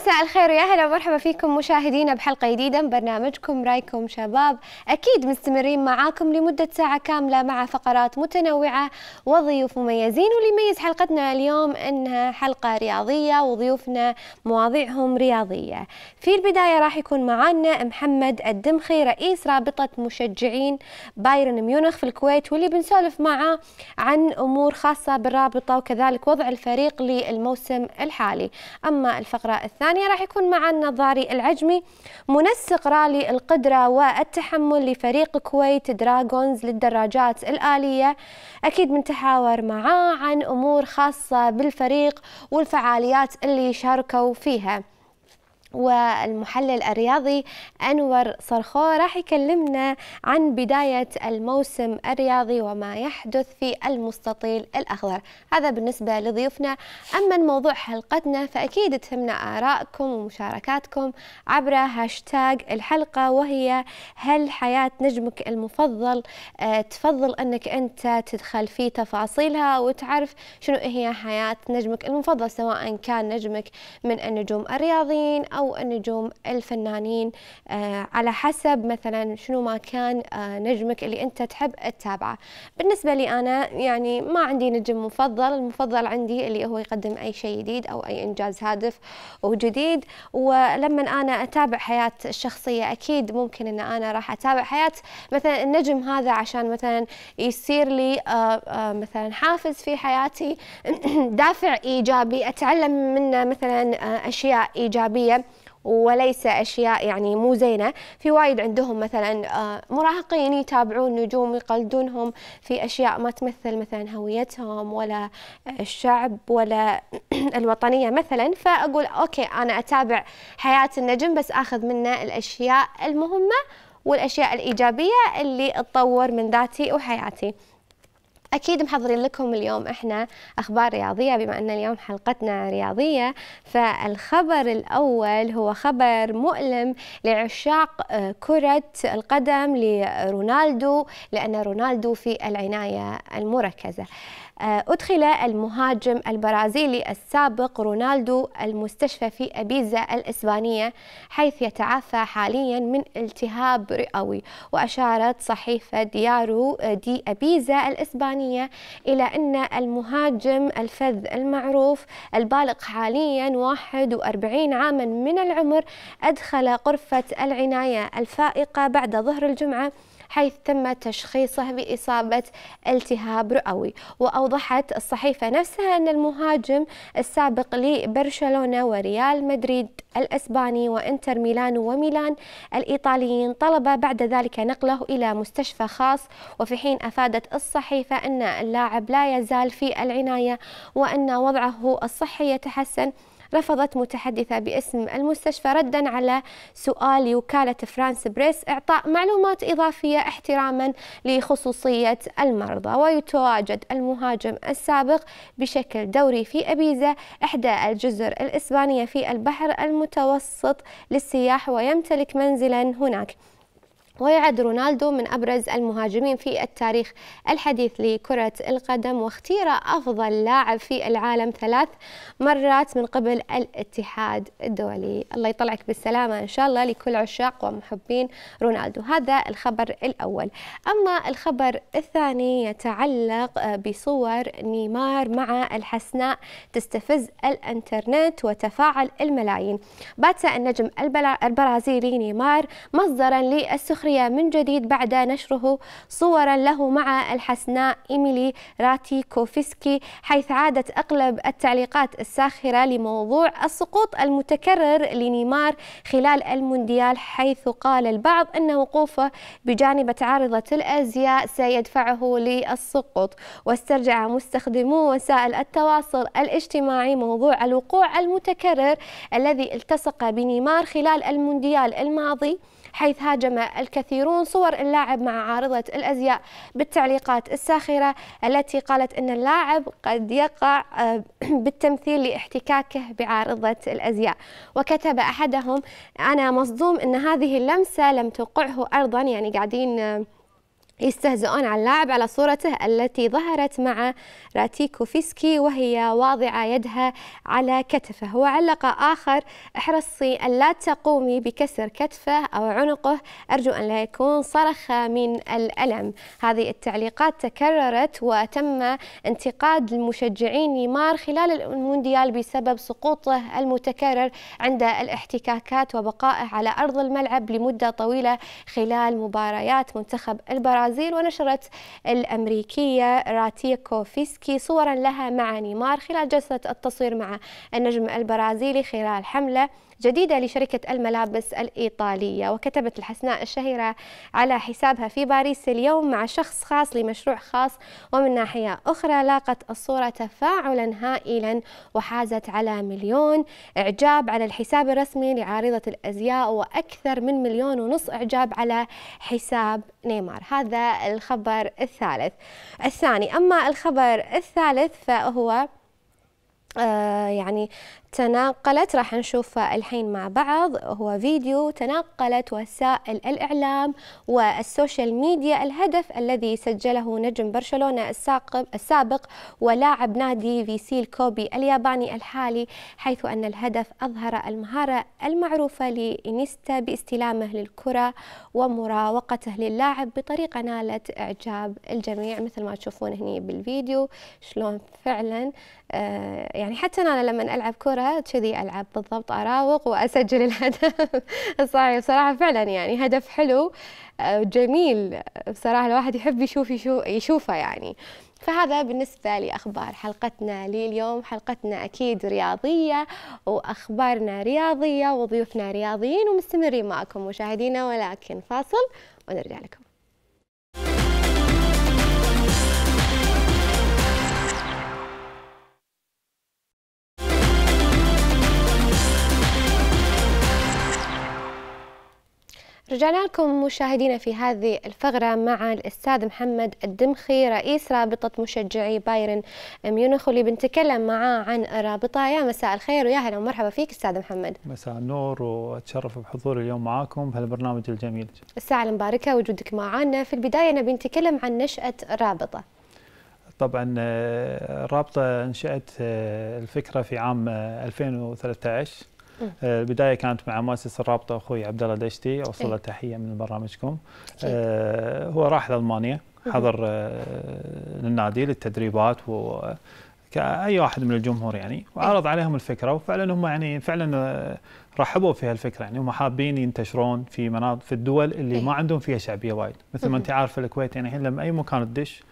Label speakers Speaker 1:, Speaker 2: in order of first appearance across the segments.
Speaker 1: مساء الخير ويا أهلا ومرحبا فيكم مشاهدينا بحلقة جديدة من برنامجكم رأيكم شباب. أكيد مستمرين معاكم لمدة ساعة كاملة مع فقرات متنوعة وضيوف مميزين واللي يميز حلقتنا اليوم إنها حلقة رياضية وضيوفنا مواضيعهم رياضية. في البداية راح يكون معنا محمد الدمخي رئيس رابطة مشجعين بايرن ميونخ في الكويت واللي بنسولف معه عن أمور خاصة بالرابطة وكذلك وضع الفريق للموسم الحالي. أما الفقرة الثانية راح يكون معنا ضاري العجمي منسق رالي القدرة والتحمل لفريق كويت دراغونز للدراجات الآلية. أكيد بنتحاور معاه عن أمور خاصة بالفريق والفعاليات اللي شاركوا فيها. والمحلل الرياضي أنور صرخو راح يكلمنا عن بداية الموسم الرياضي وما يحدث في المستطيل الأخضر. هذا بالنسبة لضيوفنا. أما الموضوع حلقتنا فأكيد تهمنا آرائكم ومشاركاتكم عبر هاشتاج الحلقة وهي هل حياة نجمك المفضل أه تفضل أنك أنت تدخل في تفاصيلها وتعرف شنو هي حياة نجمك المفضل سواء كان نجمك من النجوم الرياضيين أو أو النجوم الفنانين آه على حسب مثلا شنو ما كان آه نجمك اللي أنت تحب تتابعه. بالنسبة لي أنا يعني ما عندي نجم مفضل المفضل عندي اللي هو يقدم أي شيء جديد أو أي إنجاز هادف وجديد. ولما أنا أتابع حياة الشخصية أكيد ممكن أن أنا راح أتابع حياة مثلا النجم هذا عشان مثلا يصير لي آه مثلا حافز في حياتي. دافع إيجابي أتعلم منه مثلا أشياء إيجابية. وليس أشياء يعني مو زينة. في وايد عندهم مثلا مراهقين يتابعون نجوم يقلدونهم في أشياء ما تمثل مثلا هويتهم ولا الشعب ولا الوطنية مثلا. فأقول أوكي أنا أتابع حياة النجم بس آخذ منه الأشياء المهمة والأشياء الإيجابية اللي تطور من ذاتي وحياتي. أكيد محضرين لكم اليوم إحنا أخبار رياضية بما أن اليوم حلقتنا رياضية. فالخبر الأول هو خبر مؤلم لعشاق كرة القدم لرونالدو لأن رونالدو في العناية المركزة. أدخل المهاجم البرازيلي السابق رونالدو المستشفى في أبيزا الإسبانية حيث يتعافى حاليا من التهاب رئوي. وأشارت صحيفة ديارو دي أبيزا الإسبانية إلى أن المهاجم الفذ المعروف البالغ حاليا 41 عاما من العمر أدخل غرفة العناية الفائقة بعد ظهر الجمعة. حيث تم تشخيصه بإصابة التهاب رئوي. وأوضحت الصحيفة نفسها أن المهاجم السابق لبرشلونة وريال مدريد الأسباني وإنتر ميلان وميلان الإيطاليين طلب بعد ذلك نقله إلى مستشفى خاص. وفي حين أفادت الصحيفة أن اللاعب لا يزال في العناية وأن وضعه الصحي يتحسن. رفضت متحدثة باسم المستشفى ردا على سؤال وكالة فرانس بريس إعطاء معلومات إضافية احتراما لخصوصية المرضى. ويتواجد المهاجم السابق بشكل دوري في أبيزا إحدى الجزر الإسبانية في البحر المتوسط للسياح ويمتلك منزلا هناك. ويعد رونالدو من أبرز المهاجمين في التاريخ الحديث لكرة القدم واختير أفضل لاعب في العالم ثلاث مرات من قبل الاتحاد الدولي. الله يطلعك بالسلامة إن شاء الله لكل عشاق ومحبين رونالدو. هذا الخبر الأول. أما الخبر الثاني يتعلق بصور نيمار مع الحسناء تستفز الإنترنت وتفاعل الملايين. بات النجم البرازيلي نيمار مصدرا للسخرية السخرية من جديد بعد نشره صورا له مع الحسناء إيميلي راتيكوفسكي حيث عادت أغلب التعليقات الساخرة لموضوع السقوط المتكرر لنيمار خلال المونديال حيث قال البعض أن وقوفه بجانب عارضة الأزياء سيدفعه للسقوط. واسترجع مستخدمو وسائل التواصل الاجتماعي موضوع الوقوع المتكرر الذي التصق بنيمار خلال المونديال الماضي. حيث هاجم الكثيرون صور اللاعب مع عارضة الأزياء بالتعليقات الساخرة التي قالت أن اللاعب قد يقع آه، بالتمثيل لاحتكاكه بعارضة الأزياء. وكتب أحدهم أنا مصدوم أن هذه اللمسة لم توقعه أرضا يعني قاعدين آه، يستهزئون على اللاعب على صورته التي ظهرت مع راتيكوفسكي وهي واضعة يدها على كتفه. وعلق آخر احرصي أن لا تقومي بكسر كتفه أو عنقه. أرجو أن لا يكون صرخ من الألم. هذه التعليقات تكررت وتم انتقاد المشجعين نيمار خلال المونديال بسبب سقوطه المتكرر عند الاحتكاكات وبقائه على أرض الملعب لمدة طويلة خلال مباريات منتخب البرازيل. البرازيل ونشرت الأمريكية راتيا كوفيسكي صورا لها مع نيمار خلال جلسة التصوير مع النجم البرازيلي خلال حملة جديدة لشركة الملابس الإيطالية وكتبت الحسناء الشهيرة على حسابها في باريس اليوم مع شخص خاص لمشروع خاص ومن ناحية أخرى لاقت الصورة تفاعلا هائلا وحازت على مليون إعجاب على الحساب الرسمي لعارضة الأزياء وأكثر من مليون ونص إعجاب على حساب نيمار. هذا الخبر الثالث. الثاني أما الخبر الثالث فهو آه يعني تناقلت راح نشوفه الحين مع بعض. هو فيديو تناقلت وسائل الإعلام والسوشيال ميديا الهدف الذي سجله نجم برشلونة السابق ولاعب نادي فيسيل كوبي الياباني الحالي حيث أن الهدف أظهر المهارة المعروفة لإنيستا باستلامه للكرة ومراوقته للاعب بطريقة نالت إعجاب الجميع مثل ما تشوفون هنا بالفيديو شلون فعلا آه يعني حتى أنا لما ألعب كرة كذي العب بالضبط أراوغ وأسجل الهدف. صحيح بصراحة فعلا يعني هدف حلو آه، جميل. بصراحة الواحد يحب يشوف يشوفه يعني. فهذا بالنسبة لأخبار حلقتنا لليوم. حلقتنا أكيد رياضية وأخبارنا رياضية وضيوفنا رياضيين ومستمرين معكم مشاهدينا ولكن فاصل ونرجع لكم. رجعنا لكم مشاهدينا في هذه الفقرة مع الأستاذ محمد الدمخي رئيس رابطة مشجعي بايرن ميونخ واللي بنتكلم معاه عن الرابطة يا مساء الخير ويا هلا ومرحبا فيك أستاذ محمد.
Speaker 2: مساء النور وأتشرف بحضوري اليوم معاكم بهالبرنامج الجميل.
Speaker 1: الساعة المباركة وجودك معنا في البداية نبي نتكلم عن نشأة الرابطة
Speaker 2: طبعا الرابطة آه، انشأت آه، الفكرة في عام 2013 البدايه آه، كانت مع مؤسس الرابطة أخوي عبد الله دشتي أوصل له إيه. تحيه من برنامجكم آه هو راح لألمانيا حضر آه للنادي للتدريبات و كاي واحد من الجمهور يعني. وعرض عليهم الفكرة وفعلا هم يعني فعلا رحبوا في هالفكرة يعني. هم حابين ينتشرون في مناطق في الدول اللي إيه. ما عندهم فيها شعبية وايد. مثل ما أنت عارف الكويت يعني الحين لما أي مكان تدش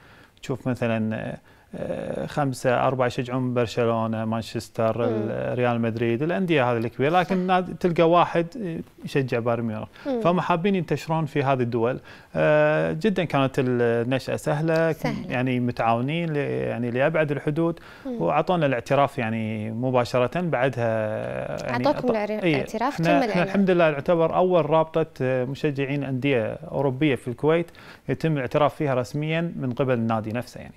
Speaker 2: تشوف مثلا خمسة أربعة يشجعون برشلونة مانشستر ريال مدريد الأندية هذه الكبيرة لكن تلقى واحد يشجع بايرن ميونخ. فهم حابين ينتشرون في هذه الدول. آه، جدا كانت النشأة سهلة. يعني متعاونين يعني لأبعد الحدود وأعطونا الاعتراف يعني مباشرة بعدها
Speaker 1: يعني أعطوكم الإعتراف
Speaker 2: إحنا, إحنا الحمد لله نعتبر أول رابطة مشجعين أندية أوروبية في الكويت يتم الاعتراف فيها رسميا من قبل النادي نفسه يعني.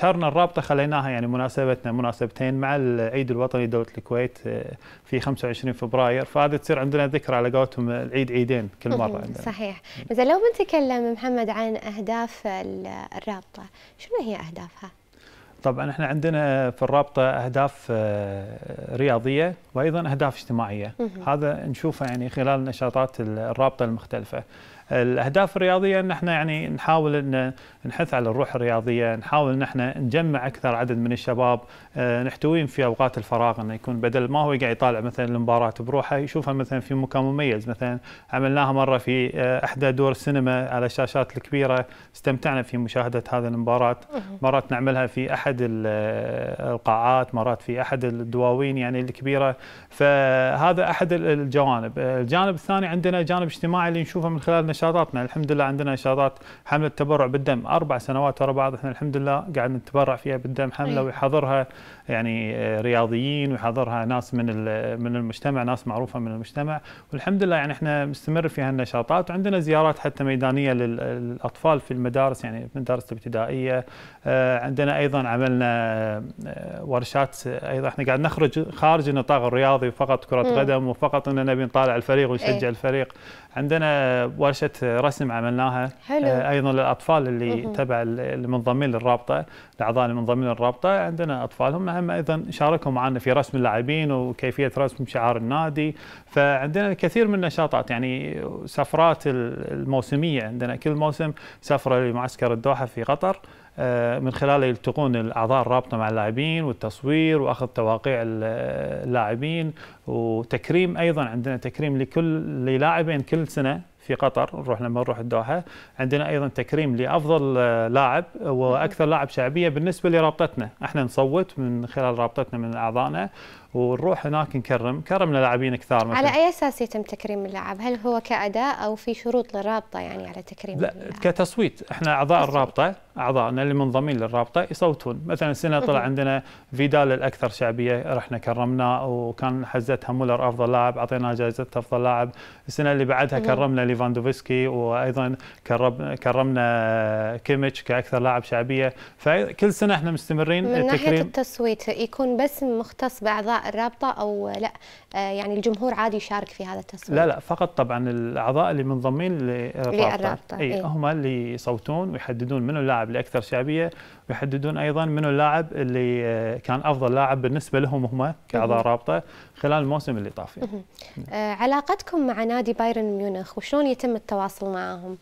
Speaker 2: واشهرنا الرابطة خليناها يعني مناسبتنا مناسبتين مع العيد الوطني دوله الكويت آه، في 25 فبراير. فهذه تصير عندنا ذكرى على قولتهم العيد عيدين كل مرة عندنا.
Speaker 1: صحيح. زين لو بنتكلم محمد عن أهداف الرابطة شنو هي أهدافها؟
Speaker 2: طبعا إحنا عندنا في الرابطة أهداف آه، رياضية وأيضا أهداف اجتماعية. هذا نشوفه يعني خلال نشاطات الرابطة المختلفة. الأهداف الرياضية إن إحنا يعني نحاول إن نحث على الروح الرياضية نحاول إن إحنا نجمع أكثر عدد من الشباب آه، نحتويهم في أوقات الفراغ. إنه يكون بدل ما هو قاعد يطالع مثلا المباراة بروحه يشوفها مثلا في مكان مميز. مثلا عملناها مرة في آه، إحدى دور السينما على الشاشات الكبيرة. استمتعنا في مشاهدة هذه المباراة. مرات نعملها في أحد القاعات مرات في أحد الدواوين يعني الكبيرة. فهذا أحد الجوانب. الجانب الثاني عندنا جانب اجتماعي اللي نشوفه من خلال نشاطاتنا الحمد لله عندنا نشاطات حملة تبرع بالدم. أربع سنوات ورا بعض. إحنا الحمد لله قاعد نتبرع فيها بالدم. حملة ويحضرها يعني رياضيين ويحضرها ناس من من المجتمع ناس معروفة من المجتمع. والحمد لله يعني إحنا مستمر في هالنشاطات. وعندنا زيارات حتى ميدانية للأطفال في المدارس يعني المدارس الابتدائية. آه، عندنا أيضا عملنا آه، ورشات. أيضا إحنا قاعد نخرج خارج النطاق الرياضي فقط كرة قدم وفقط ان نبي نطالع الفريق ونشجع إيه؟ الفريق. عندنا ورشة رسم عملناها حلو. آه، أيضا للأطفال اللي تبع المنضمين للرابطه الأعضاء المنضمين للرابطه عندنا أطفالهم. هم أيضا شاركوا معنا في رسم اللاعبين وكيفية رسم شعار النادي. فعندنا الكثير من النشاطات يعني سفرات الموسمية عندنا. كل موسم سفرة لمعسكر الدوحة في قطر. من خلاله يلتقون الأعضاء الرابطة مع اللاعبين والتصوير وأخذ تواقيع اللاعبين وتكريم أيضا. عندنا تكريم لكل للاعبين كل سنة في قطر. نروح لما نروح الدوحة. عندنا أيضا تكريم لأفضل لاعب وأكثر لاعب شعبية بالنسبة لرابطتنا. إحنا نصوت من خلال رابطتنا من أعضائنا. ونروح هناك نكرم. كرمنا لاعبين كثار
Speaker 1: مثلا. على أي أساس يتم تكريم اللاعب؟ هل هو كأداء أو في شروط للرابطة يعني على تكريم
Speaker 2: لا اللاعب؟ كتصويت. إحنا أعضاء الرابطة اعضائنا اللي منضمين للرابطة يصوتون. مثلا السنة طلع عندنا فيدال الأكثر شعبية رحنا كرمناه وكان حزتها مولر أفضل لاعب اعطيناه جائزة أفضل لاعب. السنة اللي بعدها كرمنا ليفاندوفسكي وأيضا كرمنا كيميتش كأكثر لاعب شعبية. فكل سنة إحنا مستمرين
Speaker 1: من ناحية التصويت يكون بس مختص بأعضاء الرابطة أو لا آه، يعني الجمهور عادي يشارك في هذا التصويت
Speaker 2: لا لا فقط طبعا الأعضاء اللي منضمين للرابطة إي إيه؟ هم اللي يصوتون ويحددون منو اللاعب اللي أكثر شعبية ويحددون أيضا منو اللاعب اللي آه، كان أفضل لاعب بالنسبة لهم هم كأعضاء رابطة خلال الموسم اللي طاف
Speaker 1: يعني. علاقتكم مع نادي بايرن ميونخ وشلون يتم التواصل معهم؟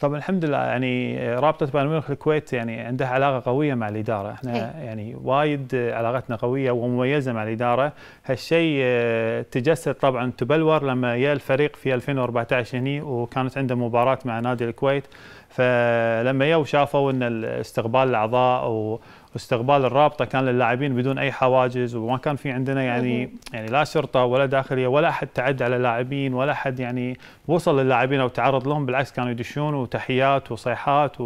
Speaker 2: طبعا الحمد لله يعني رابطة بايرن ميونخ الكويت يعني عندها علاقة قوية مع الإدارة، إحنا هي. يعني وايد علاقتنا قوية ومميزة مع الإدارة، هالشيء آه، تجسد طبعا تبلور لما جاء الفريق في 2014 هني وكانت عنده مباراة مع نادي الكويت، فلما جاء وشافوا إن استقبال الاعضاء واستقبال الرابطة كان للاعبين بدون أي حواجز وما كان في عندنا يعني يعني لا شرطة ولا داخلية ولا أحد تعدى على اللاعبين ولا أحد يعني وصل للاعبين أو تعرض لهم بالعكس كانوا يدشون وتحيات وصيحات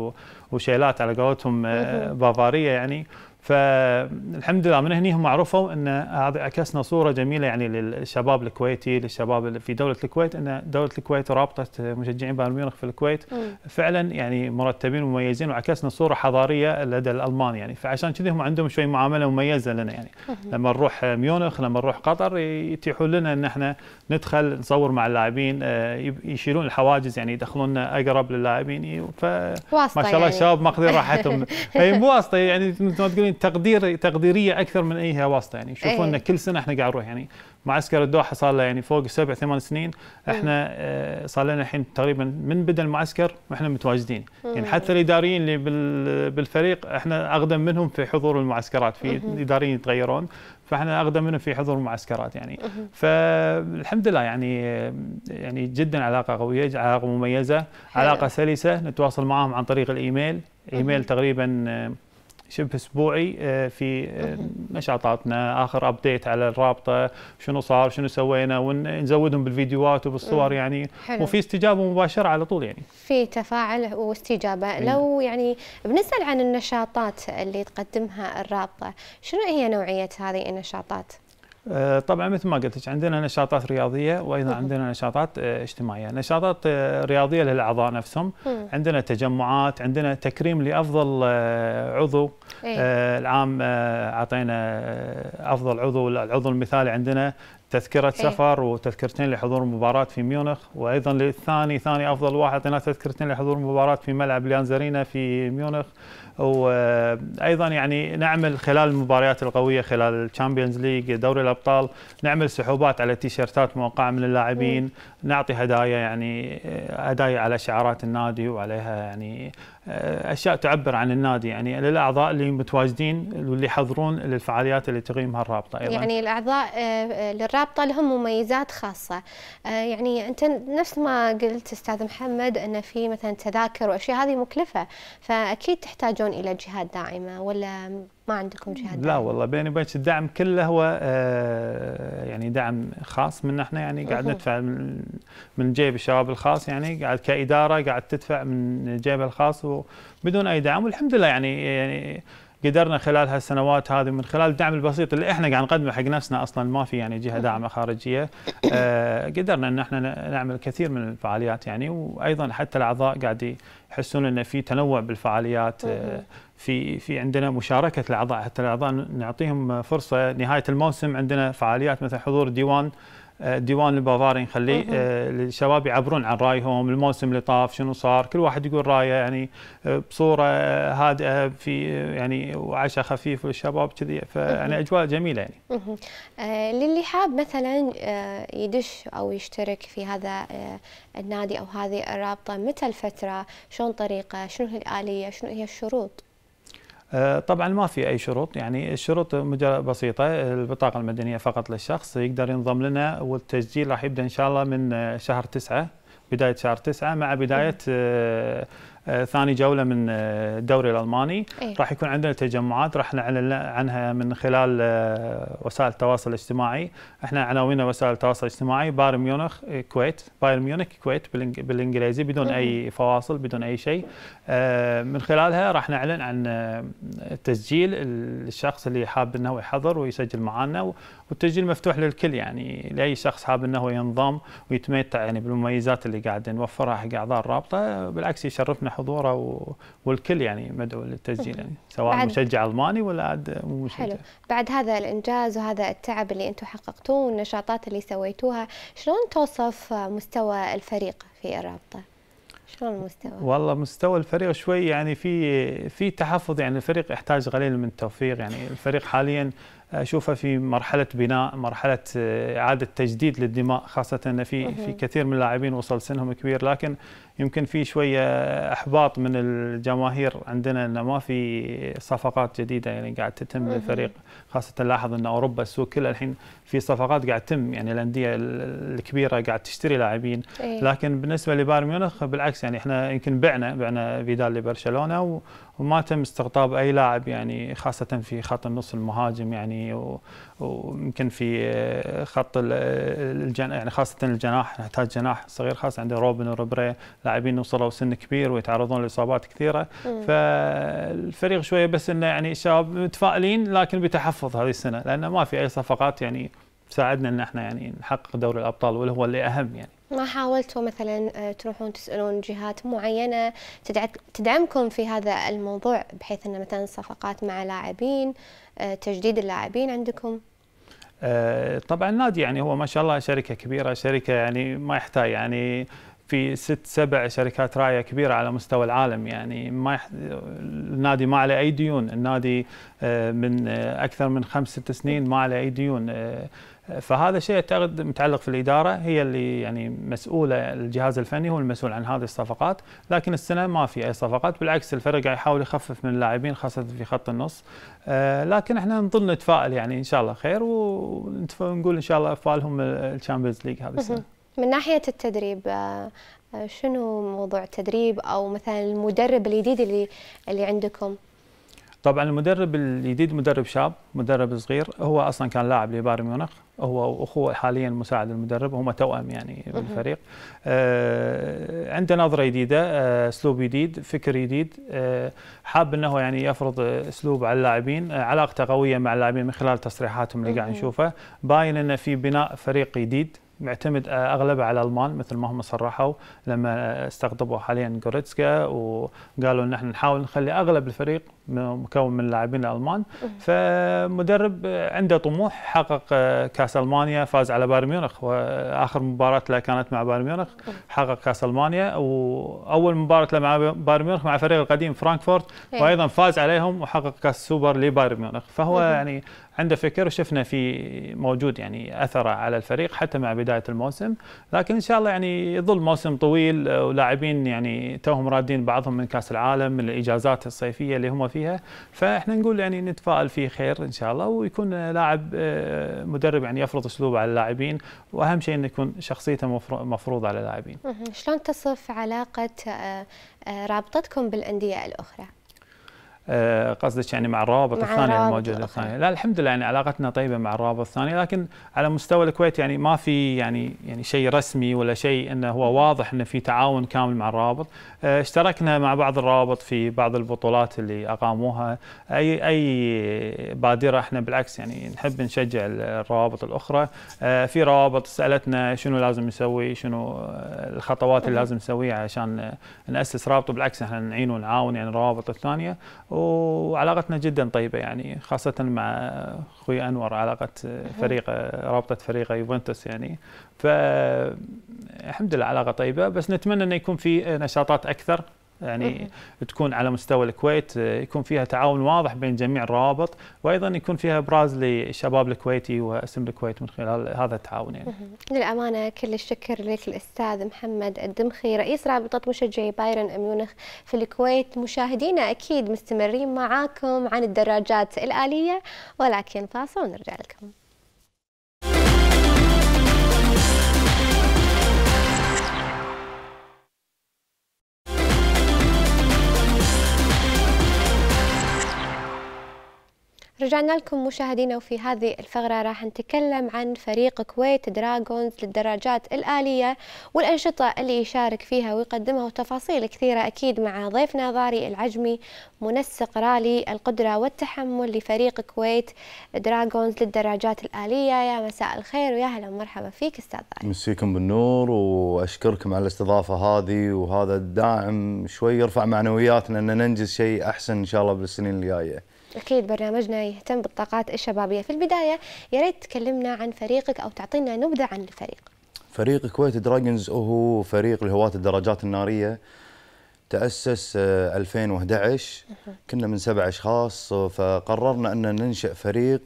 Speaker 2: وشيلات على قولتهم آه، بافارية يعني. فالحمد لله من هني هم عرفوا إن هذا عكسنا صورة جميلة يعني للشباب الكويتي للشباب في دولة الكويت إن دولة الكويت ورابطه مشجعين بايرن ميونخ في الكويت فعلا يعني مرتبين ومميزين وعكسنا صورة حضارية لدى الألمان يعني. فعشان كذي هم عندهم شوي معاملة مميزة لنا يعني. لما نروح ميونخ لما نروح قطر يتيحون لنا إن إحنا ندخل نصور مع اللاعبين آه، يشيلون الحواجز يعني يدخلوننا أقرب للاعبين ف ما شاء الله يعني. الشباب ماخذين راحتهم. هي مو واسطة يعني تقولين تقدير تقديرية أكثر من أي واسطة. يعني يشوفون إن إيه. كل سنة إحنا قاعد نروح. يعني معسكر الدوحة صار له يعني فوق سبع ثمان سنين إحنا آه، صار لنا الحين تقريبا من بدا المعسكر وإحنا متواجدين. يعني حتى الإداريين اللي بالفريق إحنا أقدم منهم في حضور المعسكرات. في اداريين يتغيرون فإحنا أقدم منهم في حضور المعسكرات يعني. فالحمد لله يعني يعني جدا علاقة قوية علاقة مميزة علاقة سلسة. نتواصل معهم عن طريق الإيميل. إيميل تقريبا شبه أسبوعي آه، في آه، نشاطاتنا آخر ابديت على الرابطة شنو صار شنو سوينا ونزودهم بالفيديوهات وبالصور يعني. حلو. وفي استجابة مباشرة على طول يعني.
Speaker 1: في تفاعل واستجابة. إيه. لو يعني بنسأل عن النشاطات اللي تقدمها الرابطة شنو هي نوعية هذه النشاطات؟
Speaker 2: طبعا مثل ما قلت لك عندنا نشاطات رياضية وأيضا عندنا نشاطات آه، اجتماعية، نشاطات آه، رياضية للأعضاء نفسهم، عندنا تجمعات، عندنا تكريم لأفضل عضو. إيه؟ العام أعطينا أفضل عضو. العضو المثالي عندنا تذكرة
Speaker 1: إيه.
Speaker 2: سفر وتذكرتين لحضور المباراه في ميونخ وأيضا للثاني ثاني أفضل واحد اعطيناه تذكرتين لحضور المباراه في ملعب ليانزارينا في ميونخ. وأيضا يعني نعمل خلال المباريات القوية خلال ال Champions League دوري الأبطال نعمل سحوبات على تيشيرتات موقعة من اللاعبين نعطي هدايا يعني هدايا على شعارات النادي وعليها يعني أشياء تعبر عن النادي. يعني للأعضاء اللي متواجدين واللي يحضرون للفعاليات اللي تقيمها الرابطة
Speaker 1: أيضا. يعني الأعضاء آه، للرابطة لهم مميزات خاصة. آه، يعني أنت نفس ما قلت أستاذ محمد أن في مثلا تذاكر وأشياء هذه مكلفة فأكيد تحتاجون إلى جهات داعمة ولا ما عندكم داعمه؟
Speaker 2: لا والله بيني وبينك الدعم كله هو آه، يعني دعم خاص من إحنا يعني قاعد ندفع من جيب الشباب الخاص يعني قاعد كإدارة قاعد تدفع من جيبها الخاص وبدون أي دعم. والحمد لله يعني يعني قدرنا خلال هالسنوات هذه من خلال الدعم البسيط اللي إحنا قاعد نقدمه حق نفسنا أصلا ما في يعني جهة داعمة خارجية. آه قدرنا إن إحنا نعمل كثير من الفعاليات يعني وأيضا حتى الأعضاء قاعد يحسون إن في تنوع بالفعاليات آه في في عندنا مشاركة الأعضاء. حتى الأعضاء نعطيهم فرصة. نهاية الموسم عندنا فعاليات مثل حضور ديوان ديوان البافاري نخليه آه، الشباب يعبرون عن رأيهم الموسم اللي طاف شنو صار كل واحد يقول رأيه يعني آه، بصورة هادئة في يعني وعشاء خفيف للشباب كذي فيعني أجواء جميلة يعني.
Speaker 1: آه للي حاب مثلا آه، يدش أو يشترك في هذا النادي أو هذه الرابطة متى الفترة؟ شلون طريقة؟ شنو هي الآلية؟ شنو هي الشروط؟
Speaker 2: آه، طبعا ما في أي شروط يعني الشروط بسيطة البطاقة المدنية فقط للشخص يقدر ينضم لنا والتسجيل راح يبدأ إن شاء الله من شهر تسعة بداية شهر تسعة مع بداية آه، ثاني جولة من آه، الدوري الألماني. إيه؟ راح يكون عندنا تجمعات راح نعلن عنها من خلال آه، وسائل التواصل الاجتماعي. إحنا عناوين وسائل التواصل الاجتماعي بايرن ميونخ كويت. بايرن ميونخ كويت بالإنجليزي بدون أي فواصل بدون أي شيء. من خلالها راح نعلن عن تسجيل الشخص اللي حاب إنه يحضر ويسجل معنا والتسجيل مفتوح للكل يعني لأي شخص حاب إنه ينضم ويتمتع يعني بالمميزات اللي قاعد نوفرها حق أعضاء الرابطة. بالعكس يشرفنا حضوره والكل يعني مدعو للتسجيل يعني سواء مشجع ألماني ولا عاد مو مشجع.
Speaker 1: حلو. بعد هذا الإنجاز وهذا التعب اللي أنتم حققتوه والنشاطات اللي سويتوها شلون توصف مستوى الفريق في الرابطه شلون المستوى؟
Speaker 2: والله مستوى الفريق شوي يعني في في تحفظ يعني الفريق يحتاج قليل من التوفيق يعني. الفريق حاليا أشوفه في مرحلة بناء مرحلة إعادة تجديد للدماء خاصة إن في في كثير من اللاعبين وصل سنهم كبير. لكن يمكن في شوية أحباط من الجماهير عندنا إنه ما في صفقات جديدة يعني قاعد تتم بالفريق خاصة نلاحظ إن أوروبا السوق كله الحين في صفقات قاعد تتم يعني الأندية الكبيرة قاعد تشتري لاعبين. إيه. لكن بالنسبة لبايرن ميونخ بالعكس يعني إحنا يمكن بعنا بعنا فيدال لبرشلونة وما تم استقطاب أي لاعب يعني خاصة في خط النص المهاجم يعني ويمكن في خط الجن يعني خاصة الجناح نحتاج جناح صغير خاصه عندنا روبن وروبري لاعبين وصلوا سن كبير ويتعرضون لإصابات كثيرة. فالفريق شوية بس إنه يعني الشباب متفائلين لكن بتحفظ هذه السنة لأنه ما في أي صفقات يعني تساعدنا إن إحنا يعني نحقق دوري الأبطال واللي هو اللي أهم يعني.
Speaker 1: ما حاولتوا مثلا آه، تروحون تسألون جهات معينة تدعمكم في هذا الموضوع بحيث إن مثلا صفقات مع لاعبين آه، تجديد اللاعبين عندكم؟
Speaker 2: آه، طبعا النادي يعني هو ما شاء الله شركة كبيرة شركة يعني ما يحتاج يعني في ست سبع شركات راعيه كبيرة على مستوى العالم يعني ما يح... النادي ما عليه أي ديون النادي من أكثر من خمس ست سنين ما عليه أي ديون فهذا شيء اعتقد متعلق في الإدارة هي اللي يعني مسؤولة الجهاز الفني هو المسؤول عن هذه الصفقات لكن السنة ما في أي صفقات بالعكس الفريق قاعد يحاول يخفف من اللاعبين خاصة في خط النص. آه، لكن إحنا نظل نتفائل يعني إن شاء الله خير ونقول إن شاء الله افعالهم ال Champions League هذه السنة.
Speaker 1: من ناحية التدريب آه، آه، شنو موضوع التدريب أو مثلا المدرب الجديد اللي اللي عندكم؟
Speaker 2: طبعا المدرب الجديد مدرب شاب مدرب صغير هو أصلا كان لاعب لبايرن ميونخ. هو وأخوه حاليا مساعد المدرب هم توأم يعني بالفريق. آه عنده نظرة جديدة آه أسلوب جديد فكر جديد. آه حاب إنه يعني يفرض أسلوب على اللاعبين آه علاقته قوية مع اللاعبين من خلال تصريحاتهم اللي قاعد نشوفها باين إنه في بناء فريق جديد معتمد أغلبه على الألمان مثل ما هم صرحوا لما استقطبوا حاليا جوريتسكا وقالوا إن إحنا نحاول نخلي أغلب الفريق مكون من اللاعبين الألمان. فمدرب عنده طموح حقق كأس ألمانيا فاز على بايرن ميونخ. وآخر مباراة له كانت مع بايرن ميونخ حقق كأس ألمانيا. وأول مباراة له مع بايرن ميونخ مع فريق القديم فرانكفورت. إيه. وأيضا فاز عليهم وحقق كأس السوبر لبايرن ميونخ. فهو يعني عنده فكر وشفنا في موجود يعني أثره على الفريق حتى مع بداية الموسم. لكن إن شاء الله يعني يظل موسم طويل ولاعبين يعني توهم رادين بعضهم من كأس العالم من الإجازات الصيفية اللي هم فيها. فإحنا نقول يعني نتفائل فيه خير إن شاء الله ويكون لاعب آه، مدرب يعني يفرض أسلوبه على اللاعبين وأهم شيء إنه يكون شخصيته مفروض على اللاعبين.
Speaker 1: شلون تصف علاقة آه، آه، رابطتكم بالأندية الأخرى؟
Speaker 2: آه، قصدك يعني مع الروابط الثانية الموجودة الثانية. لا الحمد لله يعني علاقتنا طيبة مع الروابط الثانية لكن على مستوى الكويت يعني ما في يعني يعني شيء رسمي ولا شيء إنه هو واضح إنه في تعاون كامل مع الروابط. آه، اشتركنا مع بعض الروابط في بعض البطولات اللي أقاموها. أي أي بادرة إحنا بالعكس يعني نحب نشجع الروابط الأخرى. آه، في روابط سألتنا شنو لازم نسوي شنو الخطوات اللي لازم نسويها عشان نأسس رابط بالعكس إحنا نعين ونعاون يعني الروابط الثانية. وعلاقتنا جدا طيبة يعني خاصة مع أخوي أنور علاقة فريق رابطة فريق يوفنتوس يعني. فالحمد لله علاقة طيبة بس نتمنى إنه يكون في نشاطات أكثر. يعني تكون على مستوى الكويت يكون فيها تعاون واضح بين جميع الروابط وأيضا يكون فيها إبراز للشباب الكويتي وأسم الكويت من خلال هذا التعاون يعني.
Speaker 1: للأمانة كل الشكر لك الأستاذ محمد الدمخي رئيس رابطة مشجعي بايرن ميونخ في الكويت مشاهدينا أكيد مستمرين معاكم عن الدراجات الآلية ولكن فاصل ونرجع لكم. رجعنا لكم مشاهدينا وفي هذه الفقرة راح نتكلم عن فريق كويت دراغونز للدراجات الآلية والأنشطة اللي يشارك فيها ويقدمها وتفاصيل كثيرة أكيد مع ضيفنا ضاري العجمي منسق رالي القدرة والتحمل لفريق كويت دراغونز للدراجات الآلية. يا مساء الخير ويا هلا ومرحبا فيك أستاذ ضاري
Speaker 3: مسيكم بالنور وأشكركم على الاستضافة هذه وهذا الدعم شوي يرفع معنوياتنا أن ننجز شيء أحسن إن شاء الله بالسنين الجاية.
Speaker 1: أكيد برنامجنا يهتم بالطاقات الشبابية. في البداية يا ريت تكلمنا عن فريقك أو تعطينا نبذة عن الفريق.
Speaker 3: فريق كويت دراجونز هو فريق لهواة الدراجات النارية. تأسس 2011 آه، كنا من سبع أشخاص فقررنا أن ننشئ فريق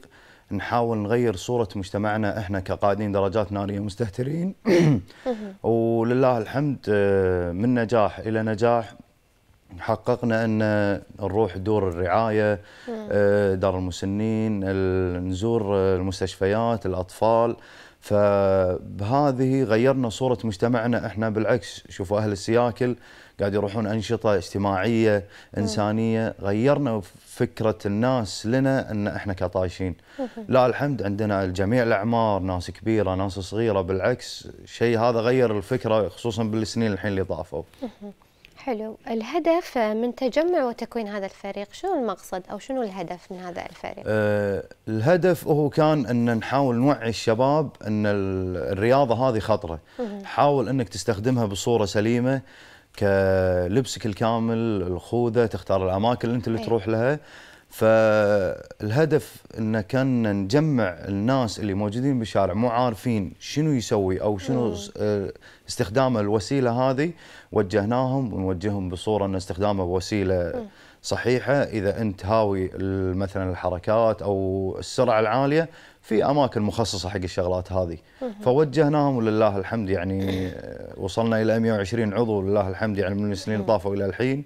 Speaker 3: نحاول نغير صورة مجتمعنا إحنا كقائدين درجات نارية مستهترين. ولله الحمد آه، من نجاح إلى نجاح. حققنا أن نروح دور الرعاية آه، دار المسنين نزور المستشفيات الأطفال. فبهذه غيرنا صورة مجتمعنا إحنا بالعكس. شوفوا أهل السياكل قاعد يروحون أنشطة اجتماعية إنسانية. غيرنا فكرة الناس لنا أن إحنا كطايشين. لا الحمد عندنا جميع الأعمار ناس كبيرة ناس صغيرة. بالعكس شيء هذا غير الفكرة خصوصا بالسنين الحين اللي طافوا.
Speaker 1: حلو. الهدف من تجمع وتكوين هذا الفريق شنو المقصد أو شنو الهدف من هذا الفريق؟
Speaker 3: أه الهدف هو كان أن نحاول نوعي الشباب أن الرياضة هذه خطرة. حاول أنك تستخدمها بصورة سليمة كلبسك الكامل الخوذة تختار الأماكن اللي أنت اللي تروح لها. فالهدف أن كان نجمع الناس اللي موجودين بالشارع مو عارفين شنو يسوي أو شنو آه، استخدام الوسيلة هذه. وجهناهم ونوجههم بصورة أن استخدامه بوسيلة صحيحة. إذا أنت هاوي مثلا الحركات أو السرعة العالية في أماكن مخصصة حق الشغلات هذه. فوجهناهم ولله الحمد يعني آه، وصلنا إلى 120 عضو لله الحمد يعني من السنين طافوا إلى الحين.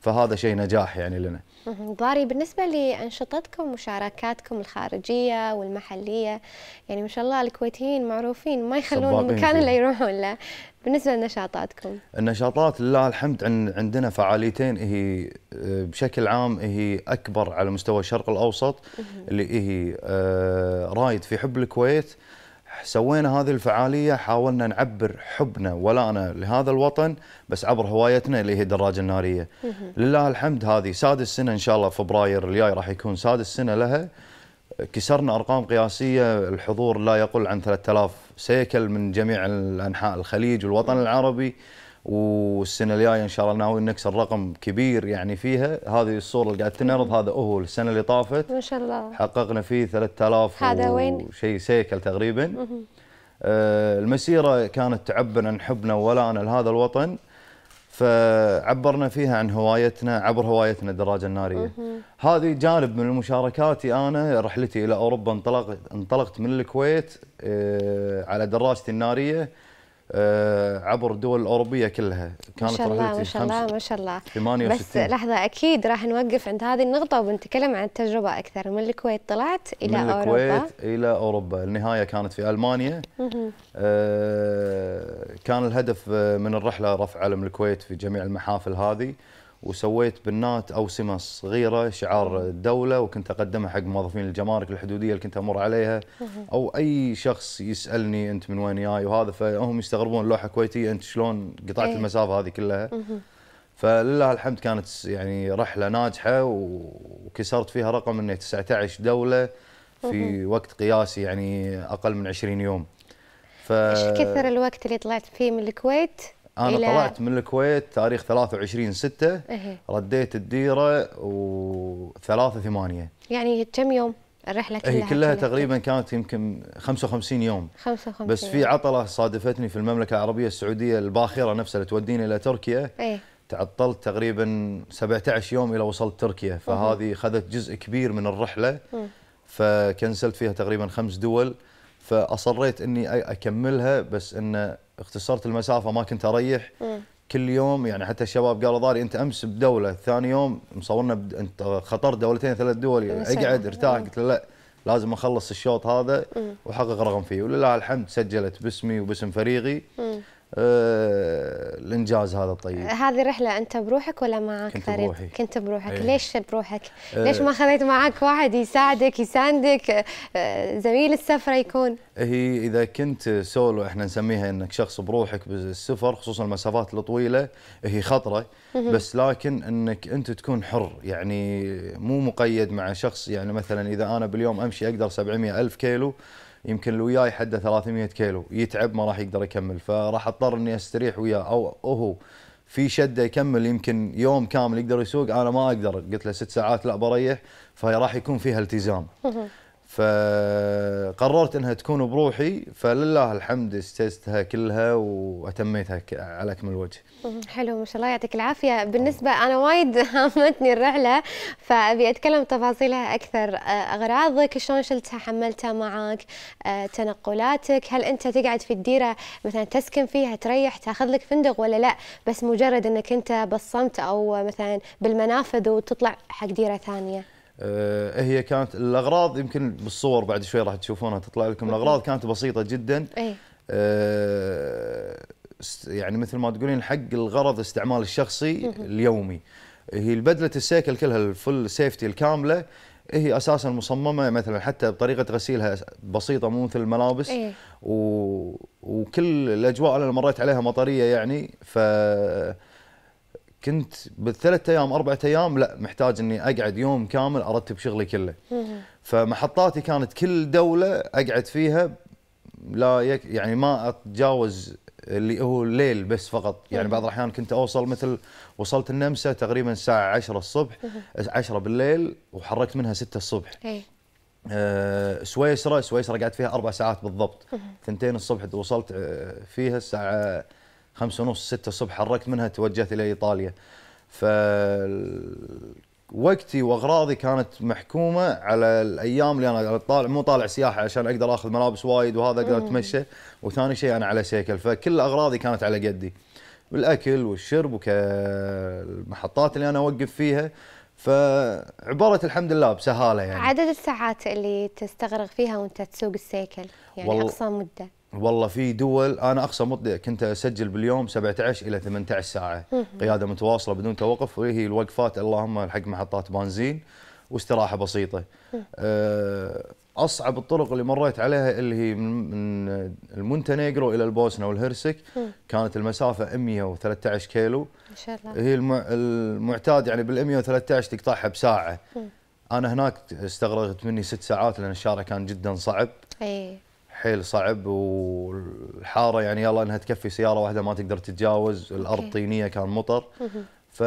Speaker 3: فهذا شيء نجاح يعني لنا.
Speaker 1: ضاري بالنسبة لأنشطتكم ومشاركاتكم الخارجية والمحلية يعني ما شاء الله الكويتيين معروفين ما يخلون المكان اللي يروحون له. بالنسبة لنشاطاتكم.
Speaker 3: النشاطات لله الحمد عندنا فعاليتين. هي آه، بشكل عام هي أكبر على مستوى الشرق الأوسط اللي هي آه، رايد في حب الكويت. سوينا هذه الفعالية حاولنا نعبر حبنا ولانا لهذا الوطن بس عبر هوايتنا اللي هي الدراجة النارية. لله الحمد هذه سادس سنة إن شاء الله فبراير الجاي راح يكون سادس سنة لها. كسرنا أرقام قياسية الحضور لا يقل عن 3000 سيكل من جميع أنحاء الخليج والوطن العربي. والسنة الجاية إن شاء الله ناويين نكسر رقم كبير يعني فيها. هذه الصورة اللي قاعد تنعرض هذا هو السنة اللي طافت.
Speaker 1: ما شاء الله.
Speaker 3: حققنا فيه 3000
Speaker 1: هذا وين؟
Speaker 3: شيء سيكل تقريبا. آه المسيرة كانت تعبر عن حبنا وولاءنا لهذا الوطن. فعبرنا فيها عن هوايتنا عبر هوايتنا الدراجة النارية. هذه جانب من المشاركاتي أنا رحلتي إلى أوروبا انطلقت انطلقت من الكويت آه، على دراجتي النارية. عبر الدول الأوروبية كلها.
Speaker 1: ما شاء الله ما شاء الله ما شاء الله.
Speaker 3: 68
Speaker 1: بس لحظة أكيد راح نوقف عند هذه النقطة وبنتكلم عن التجربة أكثر. من الكويت طلعت إلى
Speaker 3: من
Speaker 1: أوروبا.
Speaker 3: الكويت إلى أوروبا. النهاية كانت في ألمانيا. آه، كان الهدف آه، من الرحلة رفع علم الكويت في جميع المحافل هذه. وسويت بنات اوسمه صغيرة شعار الدولة وكنت أقدمها حق موظفين الجمارك الحدودية اللي كنت أمر عليها. أو أي شخص يسألني أنت من وين جاي وهذا فهم يستغربون لوحه كويتية أنت شلون قطعت
Speaker 1: إيه.
Speaker 3: المسافة هذه كلها؟ فلله الحمد كانت يعني رحلة ناجحة وكسرت فيها رقم انه 19 دولة في وقت قياسي يعني أقل من 20 يوم. ف
Speaker 1: إيش كثر الوقت اللي طلعت فيه من الكويت؟
Speaker 3: أنا
Speaker 1: إلى-
Speaker 3: طلعت من الكويت تاريخ 23 6
Speaker 1: إيه.
Speaker 3: رديت الديرة و 3 8
Speaker 1: يعني كم يوم الرحلة كلها
Speaker 3: هي كلها تقريبا كانت يمكن 55 يوم.
Speaker 1: 55
Speaker 3: بس في عطلة صادفتني في المملكة العربية السعودية الباخرة نفسها اللي توديني إلى تركيا.
Speaker 1: إيه.
Speaker 3: تعطلت تقريبا 17 يوم إلى وصلت تركيا. فهذه أخذت جزء كبير من الرحلة. فكنسلت فيها تقريبا خمس دول. فأصريت إني أكملها بس إن اختصرت المسافة ما كنت أريح. كل يوم يعني حتى الشباب قالوا ضاري أنت أمس بدولة ثاني يوم مصورنا بد... أنت خطرت دولتين ثلاث دول
Speaker 1: مسافة.
Speaker 3: أقعد أرتاح. قلت له لا لازم أخلص الشوط هذا وأحقق رقم فيه. ولله الحمد سجلت باسمي وباسم فريقي. الإنجاز هذا الطيب
Speaker 1: هذه الرحلة أنت بروحك ولا معك
Speaker 3: كنت
Speaker 1: فريق؟
Speaker 3: بروحي.
Speaker 1: كنت بروحك،
Speaker 3: إيه.
Speaker 1: ليش بروحك؟
Speaker 3: آه.
Speaker 1: ليش ما خذيت معك واحد يساعدك يساندك آه، زميل السفرة يكون؟
Speaker 3: هي إذا كنت سولو إحنا نسميها إنك شخص بروحك بالسفر خصوصا المسافات الطويلة هي خطرة بس لكن إنك أنت تكون حر يعني مو مقيد مع شخص يعني مثلا إذا أنا باليوم أمشي أقدر 700 ألف كيلو يمكن اللي وياي حده 300 كيلو يتعب ما راح يقدر يكمل. فراح اضطر إني استريح وياه. أو هو في شده يكمل يمكن يوم كامل يقدر يسوق أنا ما أقدر. قلت له ست ساعات لا بريح فراح يكون فيها التزام. فقررت إنها تكون بروحي فلله الحمد اجتزتها كلها وأتميتها على اكمل وجه.
Speaker 1: حلو ما شاء الله يعطيك العافية. بالنسبة أنا وايد هامتني الرحلة فأبي أتكلم تفاصيلها أكثر. آه، أغراضك شلون شلتها حملتها معك تنقلاتك؟ هل أنت تقعد في الديرة مثلا تسكن فيها تريح تاخذ لك فندق ولا لا؟ بس مجرد أنك أنت بصمت أو مثلا بالمنافذ وتطلع حق ديرة ثانية.
Speaker 3: آه، هي كانت الأغراض يمكن بالصور بعد شوي راح تشوفونها تطلع لكم الأغراض كانت بسيطة جدا.
Speaker 1: إيه
Speaker 3: آه، يعني مثل ما تقولين حق الغرض الاستعمال الشخصي اليومي. هي البدلة السيكل كلها الفل سيفتي الكاملة هي أساسا مصممة مثلا حتى بطريقة غسيلها بسيطة مو مثل الملابس
Speaker 1: إيه.
Speaker 3: و... وكل الأجواء اللي أنا مريت عليها مطرية يعني ف كنت بالثلاث أيام أربعة أيام لا محتاج إني أقعد يوم كامل أرتب شغلي كله. فمحطاتي كانت كل دولة أقعد فيها لا يك يعني ما أتجاوز اللي هو الليل بس فقط. يعني بعض الأحيان كنت أوصل مثل وصلت النمسا تقريبا الساعة 10 الصبح 10 بالليل وحركت منها 6 الصبح.
Speaker 1: إيه.
Speaker 3: آه، سويسرا سويسرا قعدت فيها أربع ساعات بالضبط. ثنتين الصبح وصلت آه، فيها الساعة خمسة ونص ستة الصبح حركت منها توجهت إلى إيطاليا. ف وقتي وأغراضي كانت محكومة على الأيام اللي أنا طالع مو طالع سياحة عشان أقدر أخذ ملابس وايد وهذا أقدر أتمشى. وثاني شيء أنا على سيكل فكل أغراضي كانت على قدي. بالاكل والشرب وكالمحطات اللي أنا أوقف فيها. فعبرت الحمد لله بسهالة يعني.
Speaker 1: عدد الساعات اللي تستغرق فيها وأنت تسوق السيكل؟ يعني أقصى مدة.
Speaker 3: والله في دول أنا أقصى مده كنت أسجل باليوم 17 إلى 18 ساعة. قيادة متواصلة بدون توقف وهي الوقفات اللهم حق محطات بنزين واستراحة بسيطة. آه، أصعب الطرق اللي مريت عليها اللي هي من المونتينيغرو إلى البوسنة والهرسك. كانت المسافة 113 كيلو.
Speaker 1: ما شاء الله.
Speaker 3: هي المع- المعتاد يعني بال 113 تقطعها بساعة. أنا هناك استغرقت مني ست ساعات لأن الشارع كان جدا صعب.
Speaker 1: إيه.
Speaker 3: حيل صعب والحارة يعني يلا إنها تكفي سيارة واحدة ما تقدر تتجاوز
Speaker 1: الأرض.
Speaker 3: طينية كان مطر ف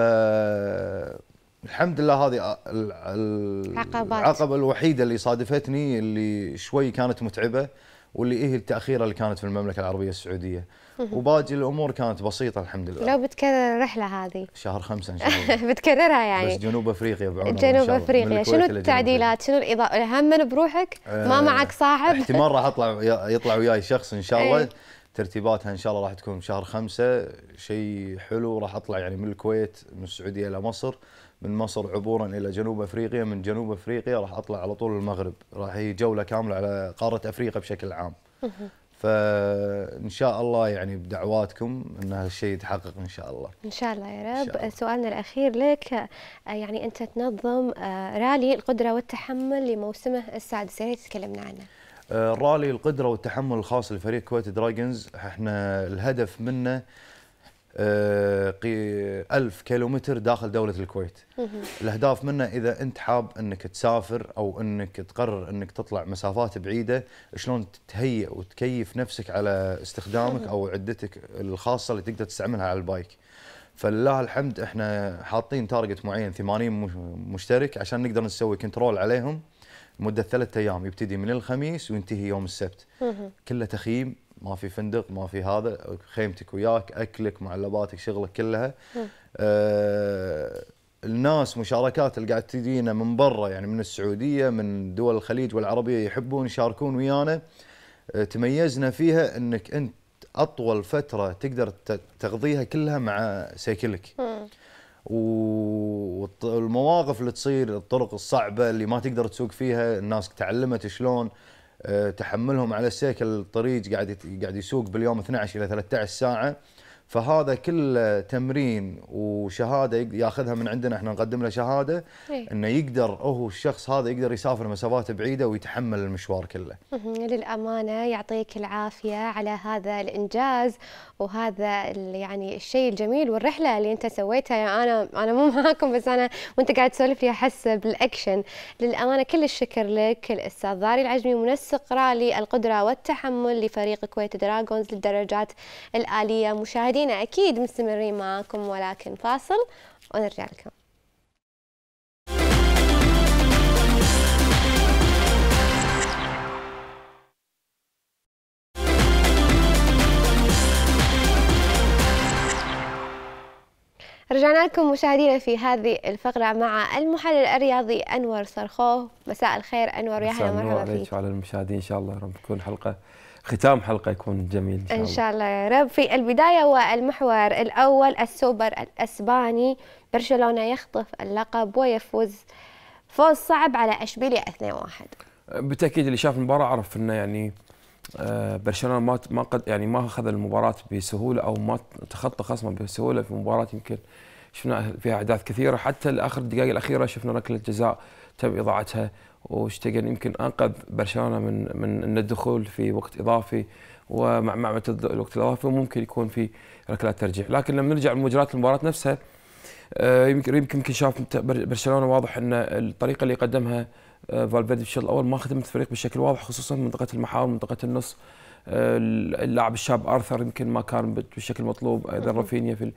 Speaker 3: الحمد لله هذه ال- ال-
Speaker 1: عقبات.
Speaker 3: العقبة الوحيدة اللي صادفتني اللي شوي كانت متعبة واللي هي التاخيره اللي كانت في المملكة العربية السعودية. وباقي الأمور كانت بسيطة الحمد لله.
Speaker 1: لو بتكرر الرحله هذه.
Speaker 3: شهر خمسة إن شاء الله.
Speaker 1: بتكررها
Speaker 3: بس
Speaker 1: يعني
Speaker 3: جنوب بعون إن
Speaker 1: جنوب
Speaker 3: الله. من
Speaker 1: افريقيا
Speaker 3: الكويت
Speaker 1: شنو
Speaker 3: جنوب
Speaker 1: التعديلات؟ شنو الاضافه هم بروحك؟ ما
Speaker 3: آه،
Speaker 1: معك صاحب؟
Speaker 3: احتمال راح أطلع يطلع وياي شخص إن شاء الله.
Speaker 1: إيه.
Speaker 3: ترتيباتها إن شاء الله راح تكون شهر خمسة. شيء حلو راح أطلع يعني من الكويت من السعودية إلى مصر. من مصر عبورا إلى جنوب أفريقيا من جنوب أفريقيا راح أطلع على طول المغرب. راح هي جولة كاملة على قارة أفريقيا بشكل عام. فإن شاء الله يعني بدعواتكم إن هالشيء يتحقق إن شاء الله.
Speaker 1: إن شاء الله يا رب.
Speaker 3: الله.
Speaker 1: سؤالنا الأخير لك آه، يعني أنت تنظم آه، رالي القدرة والتحمل لموسمه السادس يا ريت تكلمنا عنه.
Speaker 3: آه، الرالي القدرة والتحمل الخاص لفريق كويت دراجونز. إحنا الهدف منه ألف كيلومتر داخل دولة الكويت. الأهداف منه إذا أنت حاب أنك تسافر أو أنك تقرر أنك تطلع مسافات بعيدة شلون تهيئ وتكيف نفسك على استخدامك أو عدتك الخاصة اللي تقدر تستعملها على ال bike. فلله الحمد إحنا حاطين target معين 80 مش- مشترك عشان نقدر نسوي control عليهم. مدة ثلاثة أيام يبتدي من الخميس وينتهي يوم السبت. كله تخييم ما في فندق ما في هذا خيمتك وياك أكلك معلباتك شغلك كلها. آه الناس مشاركات اللي قاعد تجينا من برا يعني من السعودية من دول الخليج والعربية يحبون يشاركون ويانا. آه تميزنا فيها أنك أنت أطول فترة تقدر تقضيها كلها مع سيكلك. والمواقف اللي تصير الطرق الصعبة اللي ما تقدر تسوق فيها الناس تعلمت شلون. تحملهم على السيكل الطريق قاعد قاعد يسوق باليوم 12 إلى 13 ساعة. فهذا كله تمرين وشهادة ياخذها من عندنا إحنا نقدم له شهادة
Speaker 1: إيه.
Speaker 3: إنه يقدر هو الشخص هذا يقدر يسافر مسافات بعيدة ويتحمل المشوار كله.
Speaker 1: مهم. للأمانة يعطيك العافية على هذا الإنجاز وهذا يعني الشيء الجميل والرحلة اللي أنت سويتها يعني أنا أنا مو معاكم بس أنا وأنت قاعد تسولف لي أحس بالأكشن للأمانة كل الشكر لك الأستاذ ضاري العجمي منسق رالي القدرة والتحمل لفريق كويت دراغونز للدراجات الآلية مشاهدينا أكيد مستمرين معاكم ولكن فاصل ونرجع لكم. رجعنا لكم مشاهدينا في هذه الفقرة مع المحلل الرياضي أنور صرخوه. مساء الخير أنور يا هلا مرحبا فيك.
Speaker 4: وعلى المشاهدين إن شاء الله رب تكون حلقة ختام حلقة يكون جميل إن شاء
Speaker 1: إن
Speaker 4: الله.
Speaker 1: شاء الله يا رب. في البداية والمحور الأول السوبر الأسباني. برشلونة يخطف اللقب ويفوز فوز صعب على أشبيليا 2-1
Speaker 4: بالتأكيد اللي شاف المباراة عرف إنه يعني آه، برشلونة ما ما قد يعني ما أخذ المباراة بسهولة أو ما تخطى خصمه بسهولة في مباراة. يمكن شفنا فيها أحداث كثيرة. حتى الآخر الدقائق الأخيرة شفنا ركلة جزاء تم إضاعتها واشتغل يمكن أنقذ برشلونة من من من الدخول في وقت إضافي ومع مع الوقت الإضافي وممكن يكون في ركلات ترجيح لكن لما نرجع لمجريات المباراه نفسها آه، يمكن يمكن شاف برشلونة واضح إن الطريقة اللي قدمها آه، فالفيردي في الشوط الأول ما خدمت الفريق بشكل واضح خصوصا منطقة المحاور منطقة النص. آه، اللاعب الشاب أرثر يمكن ما كان بالشكل المطلوب أيضا رافينيا في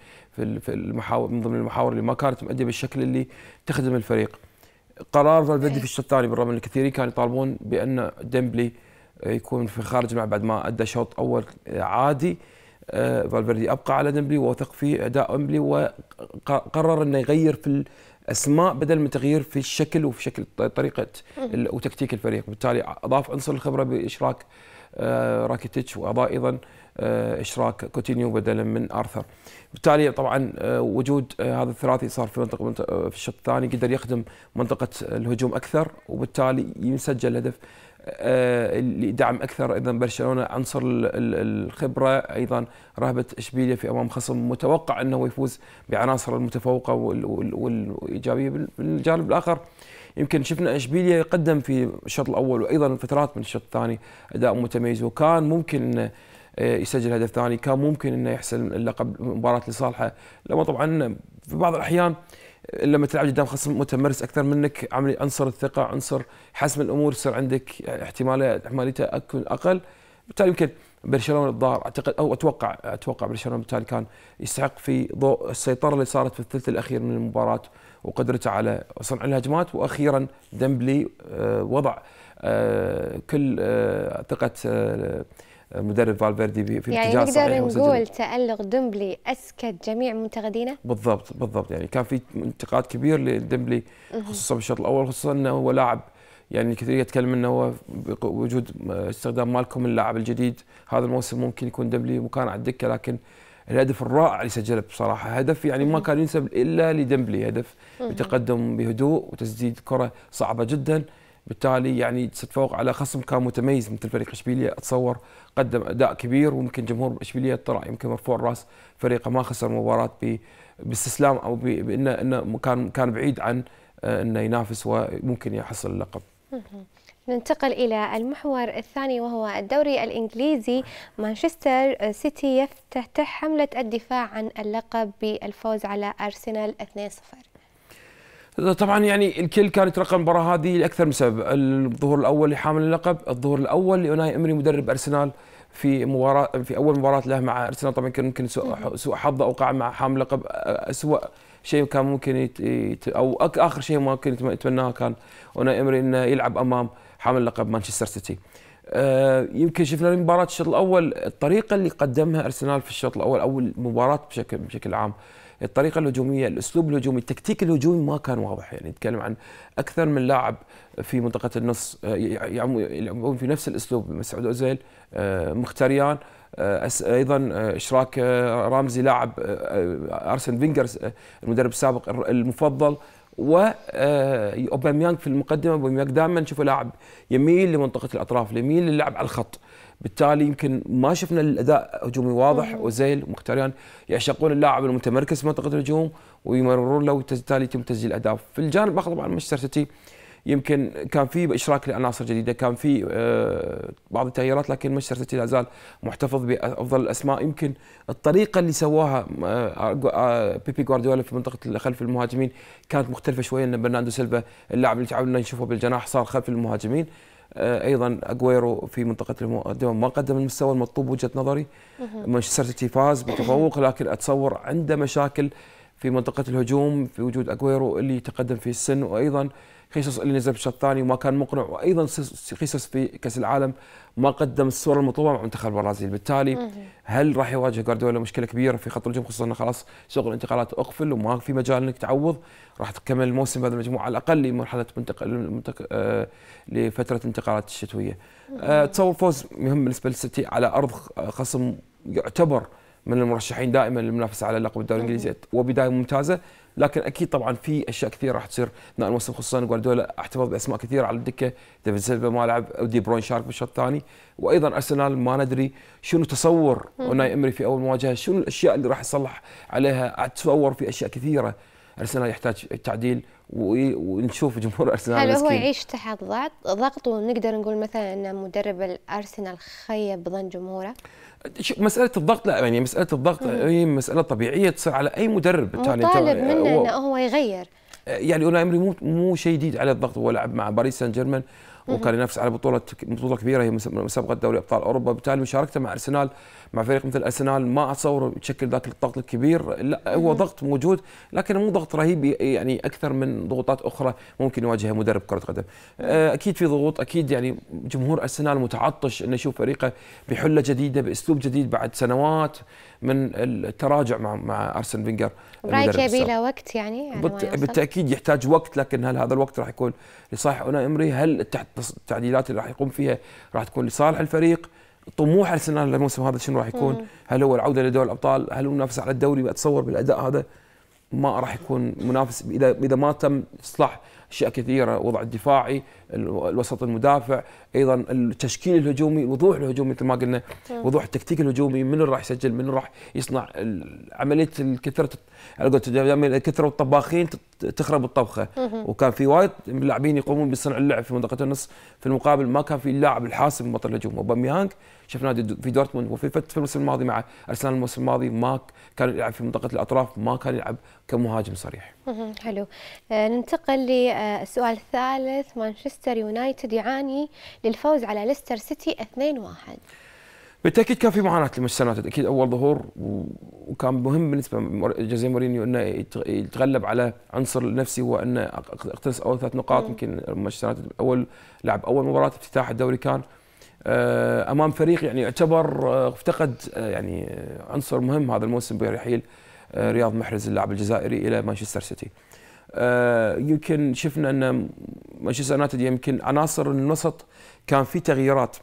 Speaker 4: في المحاور من ضمن المحاور اللي ما كانت مؤدية بالشكل اللي تخدم الفريق. قرار فالفيردي في الشوط الثاني بالرغم إن الكثيرين كانوا يطالبون بأن ديمبلي يكون في خارج الملعب بعد ما أدى شوط أول عادي. آه، فالفيردي أبقى على ديمبلي ووثق في أداء ديمبلي وقرر إنه يغير في الأسماء بدل من تغيير في الشكل وفي شكل طريقة وتكتيك الفريق. بالتالي أضاف عنصر الخبرة بإشراك آه، راكيتيتش واضاف أيضا إشراك كوتينيو بدلا من آرثر. بالتالي طبعا آه، وجود آه، هذا الثلاثي صار في منطقة آه، في الشوط الثاني قدر يخدم منطقة الهجوم أكثر وبالتالي يسجل هدف آه، اللي دعم أكثر أيضا برشلونة. عنصر ال- ال- الخبرة أيضا رهبة اشبيليا في أمام خصم متوقع أنه يفوز بعناصر المتفوقة وال- وال- والإيجابية بال- بالجانب الآخر. يمكن شفنا اشبيليا قدم في الشوط الأول وأيضا فترات من الشوط الثاني أداء متميز وكان ممكن آه، يسجل هدف ثاني. كان ممكن إنه يحسم اللقب مباراة لصالحه. لما طبعا في بعض الأحيان لما تلعب قدام خصم متمرس أكثر منك عملي عنصر الثقة عنصر حسم الأمور يصير عندك احتماليه احتماليته أقل. بالتالي يمكن برشلونة الظاهر أعتقد أو أتوقع أتوقع برشلونة بالتالي كان يستحق في ضوء السيطرة اللي صارت في الثلث الأخير من المباراة وقدرته على صنع الهجمات. وأخيرا ديمبلي آه، وضع آه، كل آه، ثقة المدرب فالفيردي
Speaker 1: في يعني نقدر نقول تألق ديمبلي أسكت جميع منتقدينه؟
Speaker 4: بالضبط بالضبط. يعني كان في انتقاد كبير لديمبلي خصوصا بالشوط الأول خصوصا إنه هو لاعب يعني الكثير يتكلم إنه هو بوجود استخدام مالكم اللاعب الجديد. هذا الموسم ممكن يكون ديمبلي وكان على الدكة لكن الهدف الرائع اللي سجله بصراحة. هدف يعني ما كان ينسب إلا لديمبلي. هدف بتقدم بهدوء وتسديد كرة صعبة جدا. بالتالي يعني تتفوق على خصم كان متميز مثل فريق اشبيليا أتصور قدم أداء كبير ويمكن جمهور اشبيليا طلع يمكن مرفوع الرأس. فريقه ما خسر مباراة باستسلام أو بانه إنه كان كان بعيد عن آه، إنه ينافس وممكن يحصل اللقب.
Speaker 1: ننتقل إلى المحور الثاني وهو الدوري الإنجليزي. مانشستر سيتي يفتتح حملة الدفاع عن اللقب بالفوز على أرسنال
Speaker 4: 2-0 طبعا يعني الكل كان يترقب المباراة هذه لأكثر من سبب، الظهور الأول لحامل اللقب، الظهور الأول لأوناي إمري مدرب أرسنال في مباراة في أول مباراة له مع أرسنال. طبعا كان ممكن سوء حظ اوقع مع حامل اللقب. اسوء شيء كان ممكن يت... أو آخر شيء ممكن يتمناه كان أوناي إمري إنه يلعب أمام حامل لقب مانشستر سيتي. آه يمكن شفنا المباراة الشوط الأول الطريقة اللي قدمها أرسنال في الشوط الأول أو المباراة بشكل بشكل عام. الطريقة الهجومية الأسلوب الهجومي التكتيك الهجومي ما كان واضح. يعني نتكلم عن أكثر من لاعب في منطقة النص آه، يلعبون في نفس الأسلوب. مسعود أوزيل آه مختاريان آه، أيضا إشراك رامزي لاعب أرسن فينجر المدرب السابق المفضل. و اوباميانغ في المقدمة اوباميانغ دائما نشوفه لاعب يميل لمنطقة الأطراف يميل للعب على الخط. بالتالي يمكن ما شفنا الأداء هجومي واضح وأوزيل ومخيتاريان يعشقون اللاعب المتمركز في منطقة الهجوم ويمررون له وبالتالي يتم تسجيل اهداف في الجانب الآخر طبعا مانشستر سيتي يمكن كان في اشراك لعناصر جديدة كان في آه، بعض التغييرات لكن مانشستر سيتي لا زال محتفظ بأفضل الأسماء. يمكن الطريقة اللي سواها آه، آه، بيبي جوارديولا في منطقة خلف المهاجمين كانت مختلفة شوية إن برناندو سيلفا اللاعب اللي تعودنا نشوفه بالجناح صار خلف المهاجمين. أيضا اجويرو في منطقة المقدمه ما قدم المستوى المطلوب وجهة نظري. مانشستر سيتي فاز بتفوق لكن أتصور عنده مشاكل في منطقة الهجوم في وجود اجويرو اللي تقدم في السن. وأيضا خيسوس اللي نزل في الشوط الثاني وما كان مقنع وأيضا خيسوس في كأس العالم ما قدم الصورة المطلوبة مع منتخب البرازيل. بالتالي هل راح يواجه جوارديولا مشكلة كبيرة في خط الهجوم خصوصا إنه خلاص سوق الانتقالات أقفل وما في مجال إنك تعوض؟ راح تكمل الموسم بهذا المجموعة على الأقل لمرحلة منتقل آه لفترة الانتقالات الشتوية. آه تصور فوز مهم بالنسبة للسيتي على أرض خصم يعتبر من المرشحين دائما للمنافسة على لقب الدوري الإنجليزي. وبداية ممتازة لكن أكيد طبعا في أشياء كثيرة راح تصير اثناء الموسم خصوصا جوارديولا احتفظ بأسماء كثيرة على الدكة ديفيد سيلفا ما لعب ودي بروين شارك بالشوط الثاني وأيضا أرسنال ما ندري شنو تصور اوناي أمري في أول مواجهة شنو الأشياء اللي راح يصلح عليها؟ أتصور في أشياء كثيرة أرسنال يحتاج تعديل. ونشوف جمهور أرسنال
Speaker 1: هل هو يعيش تحت ضغط ضغط ونقدر نقول مثلا إن مدرب الأرسنال خيب ظن جمهوره؟
Speaker 4: مسألة الضغط لا يعني مسألة الضغط هي مسألة طبيعية تصير على أي مدرب.
Speaker 1: بالتالي طالب منه إنه هو يغير.
Speaker 4: يعني اوناي أمري مو مو شيء جديد على الضغط. هو لعب مع باريس سان جيرمان. وكان ينافس على بطولة بطولة كبيرة هي مسابقه دوري أبطال أوروبا. بالتالي مشاركته مع أرسنال مع فريق مثل أرسنال ما أتصور يشكل ذاك الضغط الكبير. لا هو ضغط موجود لكن مو ضغط رهيب يعني أكثر من ضغوطات أخرى ممكن يواجهها مدرب كرة قدم. آه، أكيد في ضغوط أكيد يعني جمهور أرسنال متعطش إنه يشوف فريقه بحلة جديدة بأسلوب جديد بعد سنوات. من التراجع مع مع أرسن فينجر
Speaker 1: رأيك يبي له وقت يعني,
Speaker 4: بالتأكيد يحتاج وقت لكن هل هذا الوقت راح يكون لصالح أوناي أمري هل التعديلات اللي راح يقوم فيها راح تكون لصالح الفريق طموح ارسنال الموسم هذا شنو راح يكون؟ مم. هل هو العودة لدوري الأبطال؟ هل هو منافس على الدوري؟ اتصور بالأداء هذا ما راح يكون منافس اذا إذا ما تم إصلاح أشياء كثيرة وضع الدفاعي الوسط المدافع أيضا التشكيل الهجومي الوضوح الهجومي مثل ما قلنا وضوح التكتيك الهجومي من راح يسجل من راح يصنع عملية الكثرة كثره الطباخين تخرب الطبخة. وكان في وايد لاعبين يقومون بصنع اللعب في منطقة النص. في المقابل ما كان في اللاعب الحاسم بطل الهجوم أوباميانغ. شفناه في دورتموند وفي في الموسم الماضي مع أرسنال الموسم الماضي ما كان يلعب في منطقة الأطراف ما كان يلعب كمهاجم صريح.
Speaker 1: حلو. آه ننتقل للسؤال الثالث مانشستر يونايتد يعاني للفوز على ليستر سيتي 2-1
Speaker 4: بالتأكيد كان في معاناة لمانشستر يونايتد أكيد أول ظهور وكان مهم بالنسبة لجوزيه مورينيو إنه يتغلب على عنصر نفسي هو إنه اقتنص أول ثلاث نقاط يمكن مانشستر يونايتد أول لعب أول مباراة افتتاح الدوري كان. آه، أمام فريق يعني يعتبر آه، افتقد آه، يعني عنصر مهم هذا الموسم برحيل رياض محرز اللاعب الجزائري إلى مانشستر سيتي. يمكن شفنا أن مانشستر يونايتد يمكن عناصر الوسط كان في تغييرات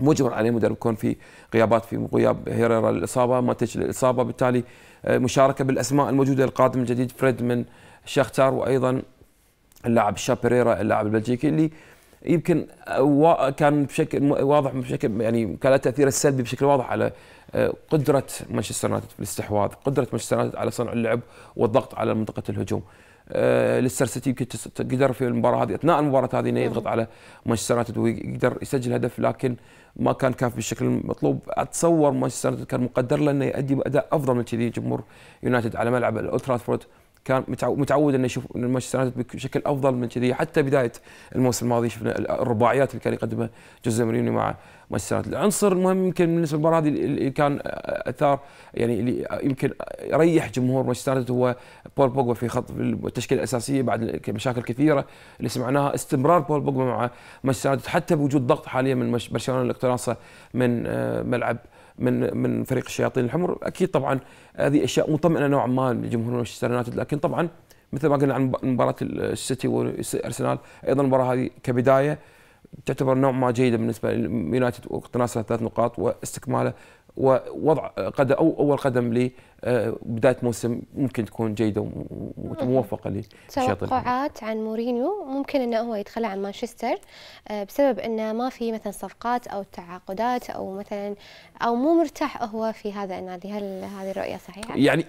Speaker 4: مجبر عليه مدرب كون في غيابات في غياب هيريرا الاصابه ماتش الاصابه بالتالي مشاركة بالأسماء الموجودة القادم الجديد فريد من شختار وأيضا اللاعب شابريرا اللاعب البلجيكي اللي يمكن كان بشكل واضح بشكل يعني كان تأثير السلبي بشكل واضح على آه، قدرة مانشستر يونايتد في الاستحواذ، قدرة مانشستر يونايتد على صنع اللعب والضغط على منطقة الهجوم. آه، ليستر سيتي يمكن قدر في المباراة هذه أثناء المباراة هذه إنه يضغط على مانشستر يونايتد ويقدر يسجل هدف لكن ما كان كافي بالشكل المطلوب. أتصور مانشستر يونايتد كان مقدر له إنه يؤدي اداء أفضل من كذي جمهور يونايتد على ملعب الأولد كان متعود إنه يشوف مانشستر يونايتد بشكل أفضل من كذي. حتى بداية الموسم الماضي شفنا الرباعيات اللي كان يقدمها جوزيه مورينيو مع مانشستر يونايتد. العنصر المهم يمكن بالنسبة للمباراة هذه اللي كان أثار يعني اللي يمكن يريح جمهور مانشستر يونايتد هو بول بوجبا في خط التشكيلة الأساسية بعد مشاكل كثيرة اللي سمعناها. استمرار بول بوجبا مع مانشستر يونايتد حتى بوجود ضغط حاليا من برشلونة لاقتناصه من آه، ملعب من من فريق الشياطين الحمر. أكيد طبعا هذه أشياء مطمئنة نوعا ما لجمهور مانشستر يونايتد لكن طبعا مثل ما قلنا عن مباراة السيتي والارسنال أيضا المباراة هذه كبداية تعتبر نوع ما جيدة بالنسبة ليونايتد واقتناصه ثلاث نقاط واستكماله ووضع قدم أو أول قدم لبدايه موسم ممكن تكون جيدة وموفقة
Speaker 1: للشياطين توقعات عن مورينيو ممكن إنه هو يتخلى عن مانشستر آه، بسبب إنه ما في مثلا صفقات أو تعاقدات أو مثلا أو مو مرتاح هو في هذا النادي. هل هذه الرؤية صحيحة؟
Speaker 4: يعني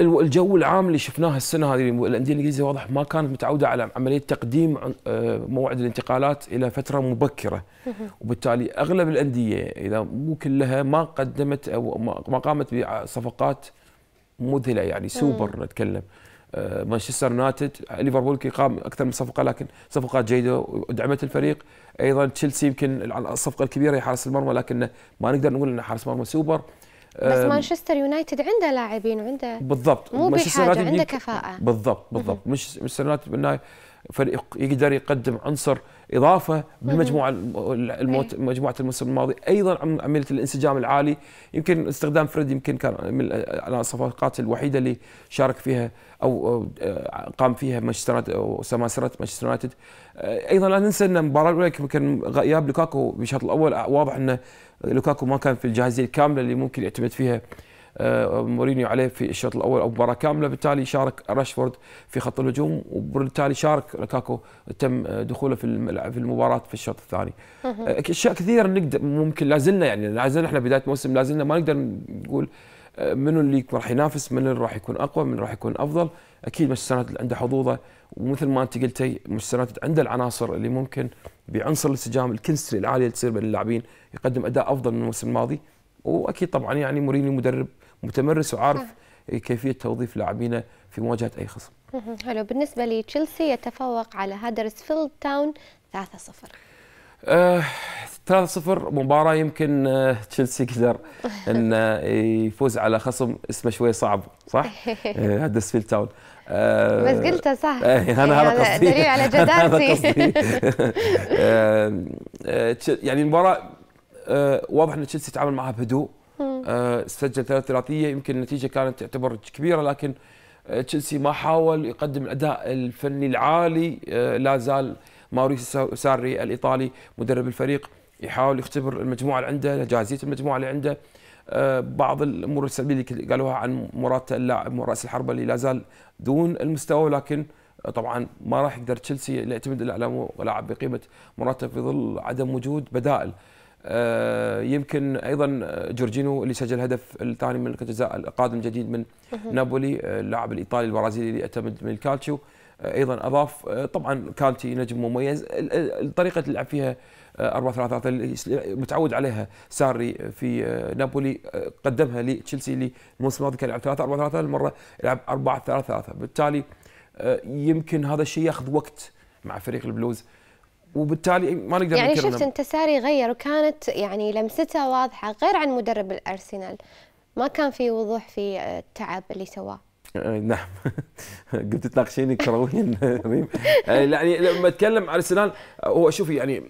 Speaker 4: الجو العام اللي شفناه السنة هذه الأندية الإنجليزية واضح ما كانت متعودة على عملية تقديم آه، موعد الانتقالات إلى فترة مبكرة. وبالتالي أغلب الأندية إذا مو كلها ما قدمت أو ما قامت بصفقات مذهلة يعني سوبر نتكلم. آه، مانشستر يونايتد ليفربول قام أكثر من صفقة لكن صفقات جيدة ودعمت الفريق. أيضا تشيلسي يمكن الصفقة الكبيرة هي حارس المرمى لكن ما نقدر نقول إنه حارس مرمى سوبر.
Speaker 1: بس مانشستر يونايتد عنده لاعبين وعنده
Speaker 4: بالضبط.
Speaker 1: مو بحاجة عنده كفاءة.
Speaker 4: بالضبط بالضبط. مانشستر يونايتد بالنهاية فريق يقدر يقدم عنصر إضافة بالمجموعه الموت مجموعة الموسم الماضي. أيضا عملية الانسجام العالي. يمكن استخدام فريد يمكن كان من الصفقات الوحيدة اللي شارك فيها أو قام فيها مانشستر أو سماسره مانشستر يونايتد. أيضا لا ننسى إن المباراه الأولى كان غياب لوكاكو بالشوط الأول. واضح انه لوكاكو ما كان في الجاهزية الكاملة اللي ممكن يعتمد فيها آه، مورينيو عليه في الشوط الأول أو مباراة كاملة بالتالي شارك راشفورد في خط الهجوم وبالتالي شارك لوكاكو تم دخوله في في المباراة في الشوط الثاني. آه، أشياء كثيرة نقدر ممكن لازلنا يعني لازلنا إحنا بداية موسم لازلنا ما نقدر نقول آه، منو اللي راح ينافس من اللي راح يكون أقوى من راح يكون أفضل. أكيد مانشستر عنده حظوظة ومثل ما أنت قلتي مانشستر عنده العناصر اللي ممكن بعنصر الانسجام الكنستري العاليه اللي تصير بين اللاعبين يقدم أداء أفضل من الموسم الماضي. وأكيد طبعا يعني مورينيو مدرب متمرس وعارف كيفية توظيف لاعبينه في مواجهة أي خصم.
Speaker 1: حلو. بالنسبة لتشيلسي يتفوق على هادرسفيلد تاون 3-0.
Speaker 4: آه 3-0 مباراة يمكن آه تشيلسي قدر إن آه، يفوز على خصم. اسمه شوي صعب صح؟ آه هدرسفيلد تاون.
Speaker 1: آه بس قلته صح.
Speaker 4: آه أنا هذا قصدي.
Speaker 1: دليل على جدارتي
Speaker 4: آه آه يعني المباراة آه واضح إن تشيلسي تعامل معها بهدوء. آه سجل ثلاث ثلاثية. يمكن النتيجة كانت تعتبر كبيرة لكن آه تشيلسي ما حاول يقدم الأداء الفني العالي. آه لا زال ماوريسيو ساري الإيطالي مدرب الفريق يحاول يختبر المجموعة اللي عنده جاهزية المجموعة اللي عنده. بعض الأمور السلبية اللي قالوها عن مراته اللاعب رأس الحربة اللي لا زال دون المستوى لكن طبعا ما راح يقدر تشيلسي يعتمد على لاعب بقيمة مراته في ظل عدم وجود بدائل. يمكن أيضا جورجينو اللي سجل الهدف الثاني من الجزاء القادم جديد من نابولي آه، اللاعب الإيطالي البرازيلي اللي يعتمد من الكالتشيو. آه، أيضا أضاف طبعا كانتي نجم مميز. الطريقة اللي لعب فيها 4 3 3 متعود عليها ساري في نابولي. قدمها لتشيلسي الموسم الماضي كان يلعب 3 4 3 المرة يلعب 4 3 3 بالتالي يمكن هذا الشيء ياخذ وقت مع فريق البلوز. وبالتالي ما نقدر
Speaker 1: يعني شفت أنت ساري غير وكانت يعني لمسته واضحة غير عن مدرب الأرسنال. ما كان في وضوح في التعب اللي سواه.
Speaker 4: آه، نعم. قلت تناقشيني كرويا ريم آه، يعني لما أتكلم عن ارسنال آه، هو شوفي يعني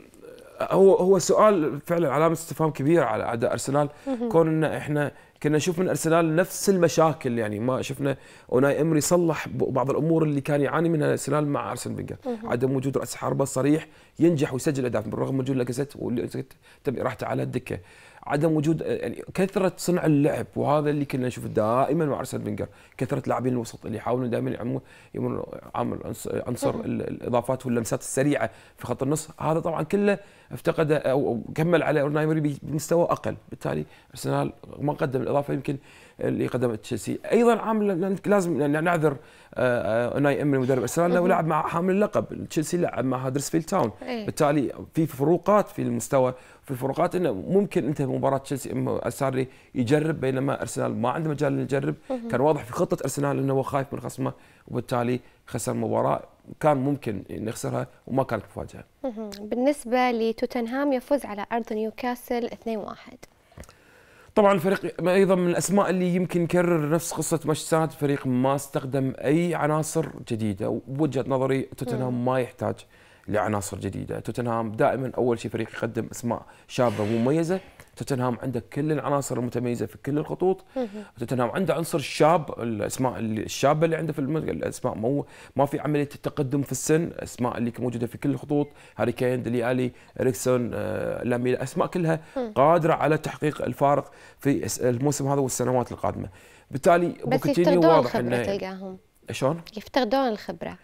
Speaker 4: آه، هو هو سؤال فعلا علامة استفهام كبيرة على اداء ارسنال كون ان إحنا كنا نشوف من أرسنال نفس المشاكل يعني ما شفنا أوناي إمري صلح بعض الأمور اللي كان يعاني منها ارسنال مع ارسن فينجر عدم وجود رأس حربة صريح ينجح ويسجل أهداف. بالرغم من وجود لاكازيت واللاكازيت تبي راحته على الدكة. عدم وجود يعني كثرة صنع اللعب وهذا اللي كنا نشوفه دائما مع ارسن فينجر. كثرة لاعبين الوسط اللي يحاولون دائما يعملون عامل عنص- عنصر ال- الإضافات واللمسات السريعة في خط النص. هذا طبعا كله افتقد أو أو كمل عليه اوناي إيمري بمستوى أقل. بالتالي أرسنال ما قدم الإضافة يمكن اللي قدمت تشيلسي. أيضا عامل لازم نعذر آه، آه، اوناي امري مدرب ارسنال انه لعب مع حامل اللقب. تشيلسي لعب مع هدرسفيلد تاون
Speaker 1: إيه.
Speaker 4: بالتالي في فروقات في المستوى في فروقات إنه ممكن انت مباراة تشيلسي. اما ساري يجرب بينما أرسنال ما عنده مجال يجرب. كان واضح في خطة أرسنال إنه هو خايف من خصمه وبالتالي خسر المباراه كان ممكن نخسرها وما كانت
Speaker 1: مفاجأة. بالنسبة لتوتنهام يفوز على أرض نيوكاسل 2-1
Speaker 4: طبعا الفريق أيضا من الأسماء اللي يمكن يكرر نفس قصة مانشستر فريق ما استخدم أي عناصر جديدة. وبوجهه نظري توتنهام ما يحتاج لعناصر جديدة، توتنهام دائما أول شيء فريق يقدم أسماء شابة مميزه، توتنهام عنده كل العناصر المتميزة في كل الخطوط، توتنهام عنده عنصر شاب الأسماء الشابة اللي عنده في الم- الأسماء مو ما في عملية التقدم في السن، أسماء اللي موجودة في كل الخطوط، هاري كين، ديلي ألي، إريكسون، آه، لاميلا، أسماء كلها قادرة على تحقيق الفارق في الموسم هذا والسنوات القادمة. بالتالي
Speaker 1: بوكيتينو
Speaker 4: واضح إنه
Speaker 1: تلقاهم.
Speaker 4: شلون؟
Speaker 1: يفتقدون الخبرة.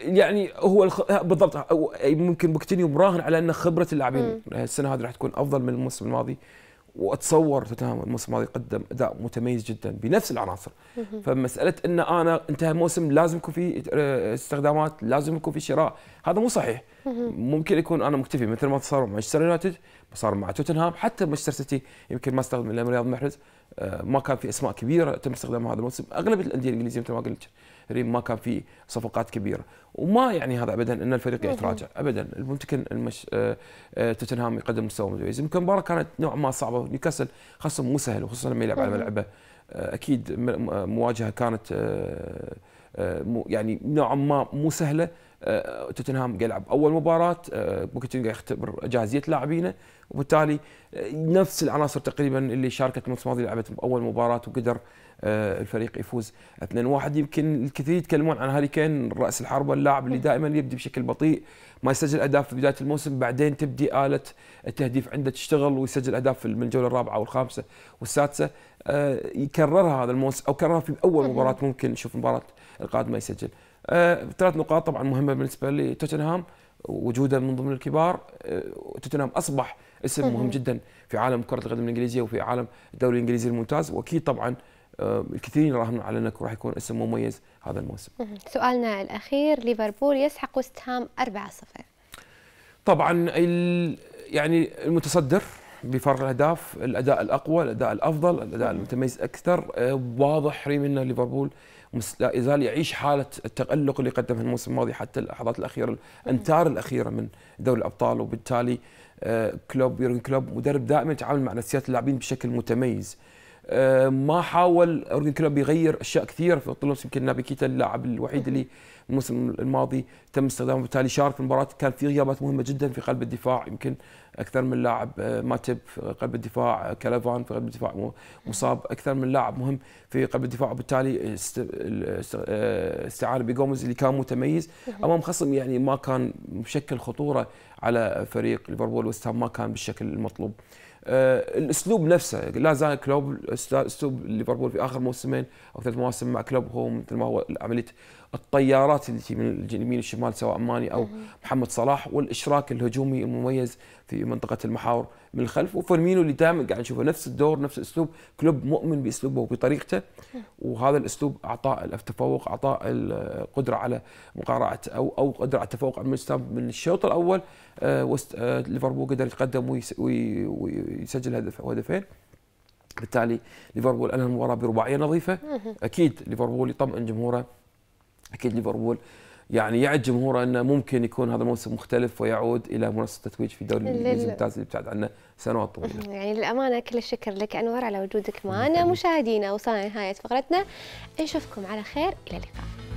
Speaker 4: يعني هو الخ... بالضبط ممكن بوكيتينو مراهن على أن خبرة اللاعبين السنة هذه راح تكون أفضل من الموسم الماضي وأتصور توتنهام الموسم الماضي قدم أداء متميز جدا بنفس العناصر. فمسألة أن أنا انتهى الموسم لازم يكون في آه، استخدامات لازم يكون في شراء هذا مو صحيح. ممكن يكون أنا مكتفي مثل ما صار مع مانشستر يونايتد صار مع توتنهام حتى مانشستر سيتي يمكن ما استخدم إلا رياض محرز. آه، ما كان في أسماء كبيرة تم استخدامها هذا الموسم. أغلب الأندية الإنجليزية مثل ما قلت ريم ما كان في صفقات كبيرة. وما يعني هذا ابدا إن الفريق يتراجع ابدا. ممكن المش... آه، آه، توتنهام يقدم مستوى متميز يمكن المباراة كانت نوعا ما صعبة. نيوكاسل خصم مو سهل وخصوصا لما يلعب على ملعبه. آه، أكيد مواجهة كانت يعني نوعا ما مو سهلة آه، توتنهام قاعد يلعب اول مباراة آه، بوكيتينو قاعد يختبر جاهزية لاعبينه وبالتالي آه، نفس العناصر تقريبا اللي شاركت الموسم الماضي لعبت اول مباراة وقدر الفريق يفوز 2-1 يمكن الكثير يتكلمون عن هاري كين رأس الحربة اللاعب اللي دائما يبدي بشكل بطيء ما يسجل أهداف في بداية الموسم بعدين تبدي آلة التهديف عنده تشتغل ويسجل أهداف من الجولة الرابعة والخامسة والسادسة. يكررها هذا الموسم أو كررها في أول مباراة ممكن نشوف المباراه القادمه يسجل. آه، ثلاث نقاط طبعا مهمة بالنسبة لتوتنهام وجوده من ضمن الكبار. آه، توتنهام أصبح اسم مهم جدا في عالم كرة القدم الإنجليزية وفي عالم الدوري الإنجليزي الممتاز. وأكيد طبعا آه، الكثيرين يراهنون على انه راح يكون اسم مميز هذا الموسم.
Speaker 1: سؤالنا الأخير ليفربول يسحق وست هام 4-0
Speaker 4: طبعا ال- يعني المتصدر بفرق الأهداف الأداء الأقوى الأداء الأفضل الأداء المتميز أكثر. واضح ريم إن ليفربول لا يزال يعيش حالة التالق اللي قدمها الموسم الماضي حتى اللحظات الأخيرة الامتار الأخيرة من دوري الأبطال وبالتالي آه، كلوب يورجن كلوب مدرب دائما يتعامل مع نفسيات اللاعبين بشكل متميز. آه، ما حاول يورجن كلوب يغير أشياء كثيرة في النص يمكن نابي كيتا اللاعب الوحيد اللي الموسم الماضي تم استخدامه بالتالي شارك في المباراة. كان في غيابات مهمة جدا في قلب الدفاع. يمكن أكثر من لاعب آه، ماتب في قلب الدفاع آه، كالافان في قلب الدفاع مصاب أكثر من لاعب مهم في قلب الدفاع. وبالتالي آه، استعانه بجوميز اللي كان متميز. أمام خصم يعني ما كان مشكل خطورة على فريق ليفربول. وست هام ما كان بالشكل المطلوب. الأسلوب نفسه لا زال كلوب أسلوب ليفربول في آخر موسمين أو ثلاث مواسم مع كلوب هو مثل ما هو عمليه الطيارات اللي تجي من اليمين والشمال سواء ماني أو محمد صلاح والإشراك الهجومي المميز في منطقة المحاور من الخلف. وفيرمينو اللي دائما قاعد نشوفه نفس الدور نفس الأسلوب. كلوب مؤمن بأسلوبه وبطريقته. وهذا الأسلوب أعطاه التفوق أعطاه القدره على مقارعة أو أو قدرة على التفوق على المستوى من الشوط الأول. آه، آه، ليفربول قدر يتقدم ويس- وي- ويسجل هدف أو هدفين. بالتالي ليفربول انهى المباراه برباعية نظيفة. أكيد ليفربول يطمئن جمهوره أكيد ليفربول. يعني يعد جمهوره أنه ممكن يكون هذا موسم مختلف ويعود إلى منصة التتويج في الدوري الإنجليزي الممتاز اللي ابتعد عنه سنوات طويلة.
Speaker 1: يعني للأمانة كل الشكر لك أنور على وجودك معنا. مشاهدينا وصلنا لنهاية فقرتنا نشوفكم على خير. إلى اللقاء.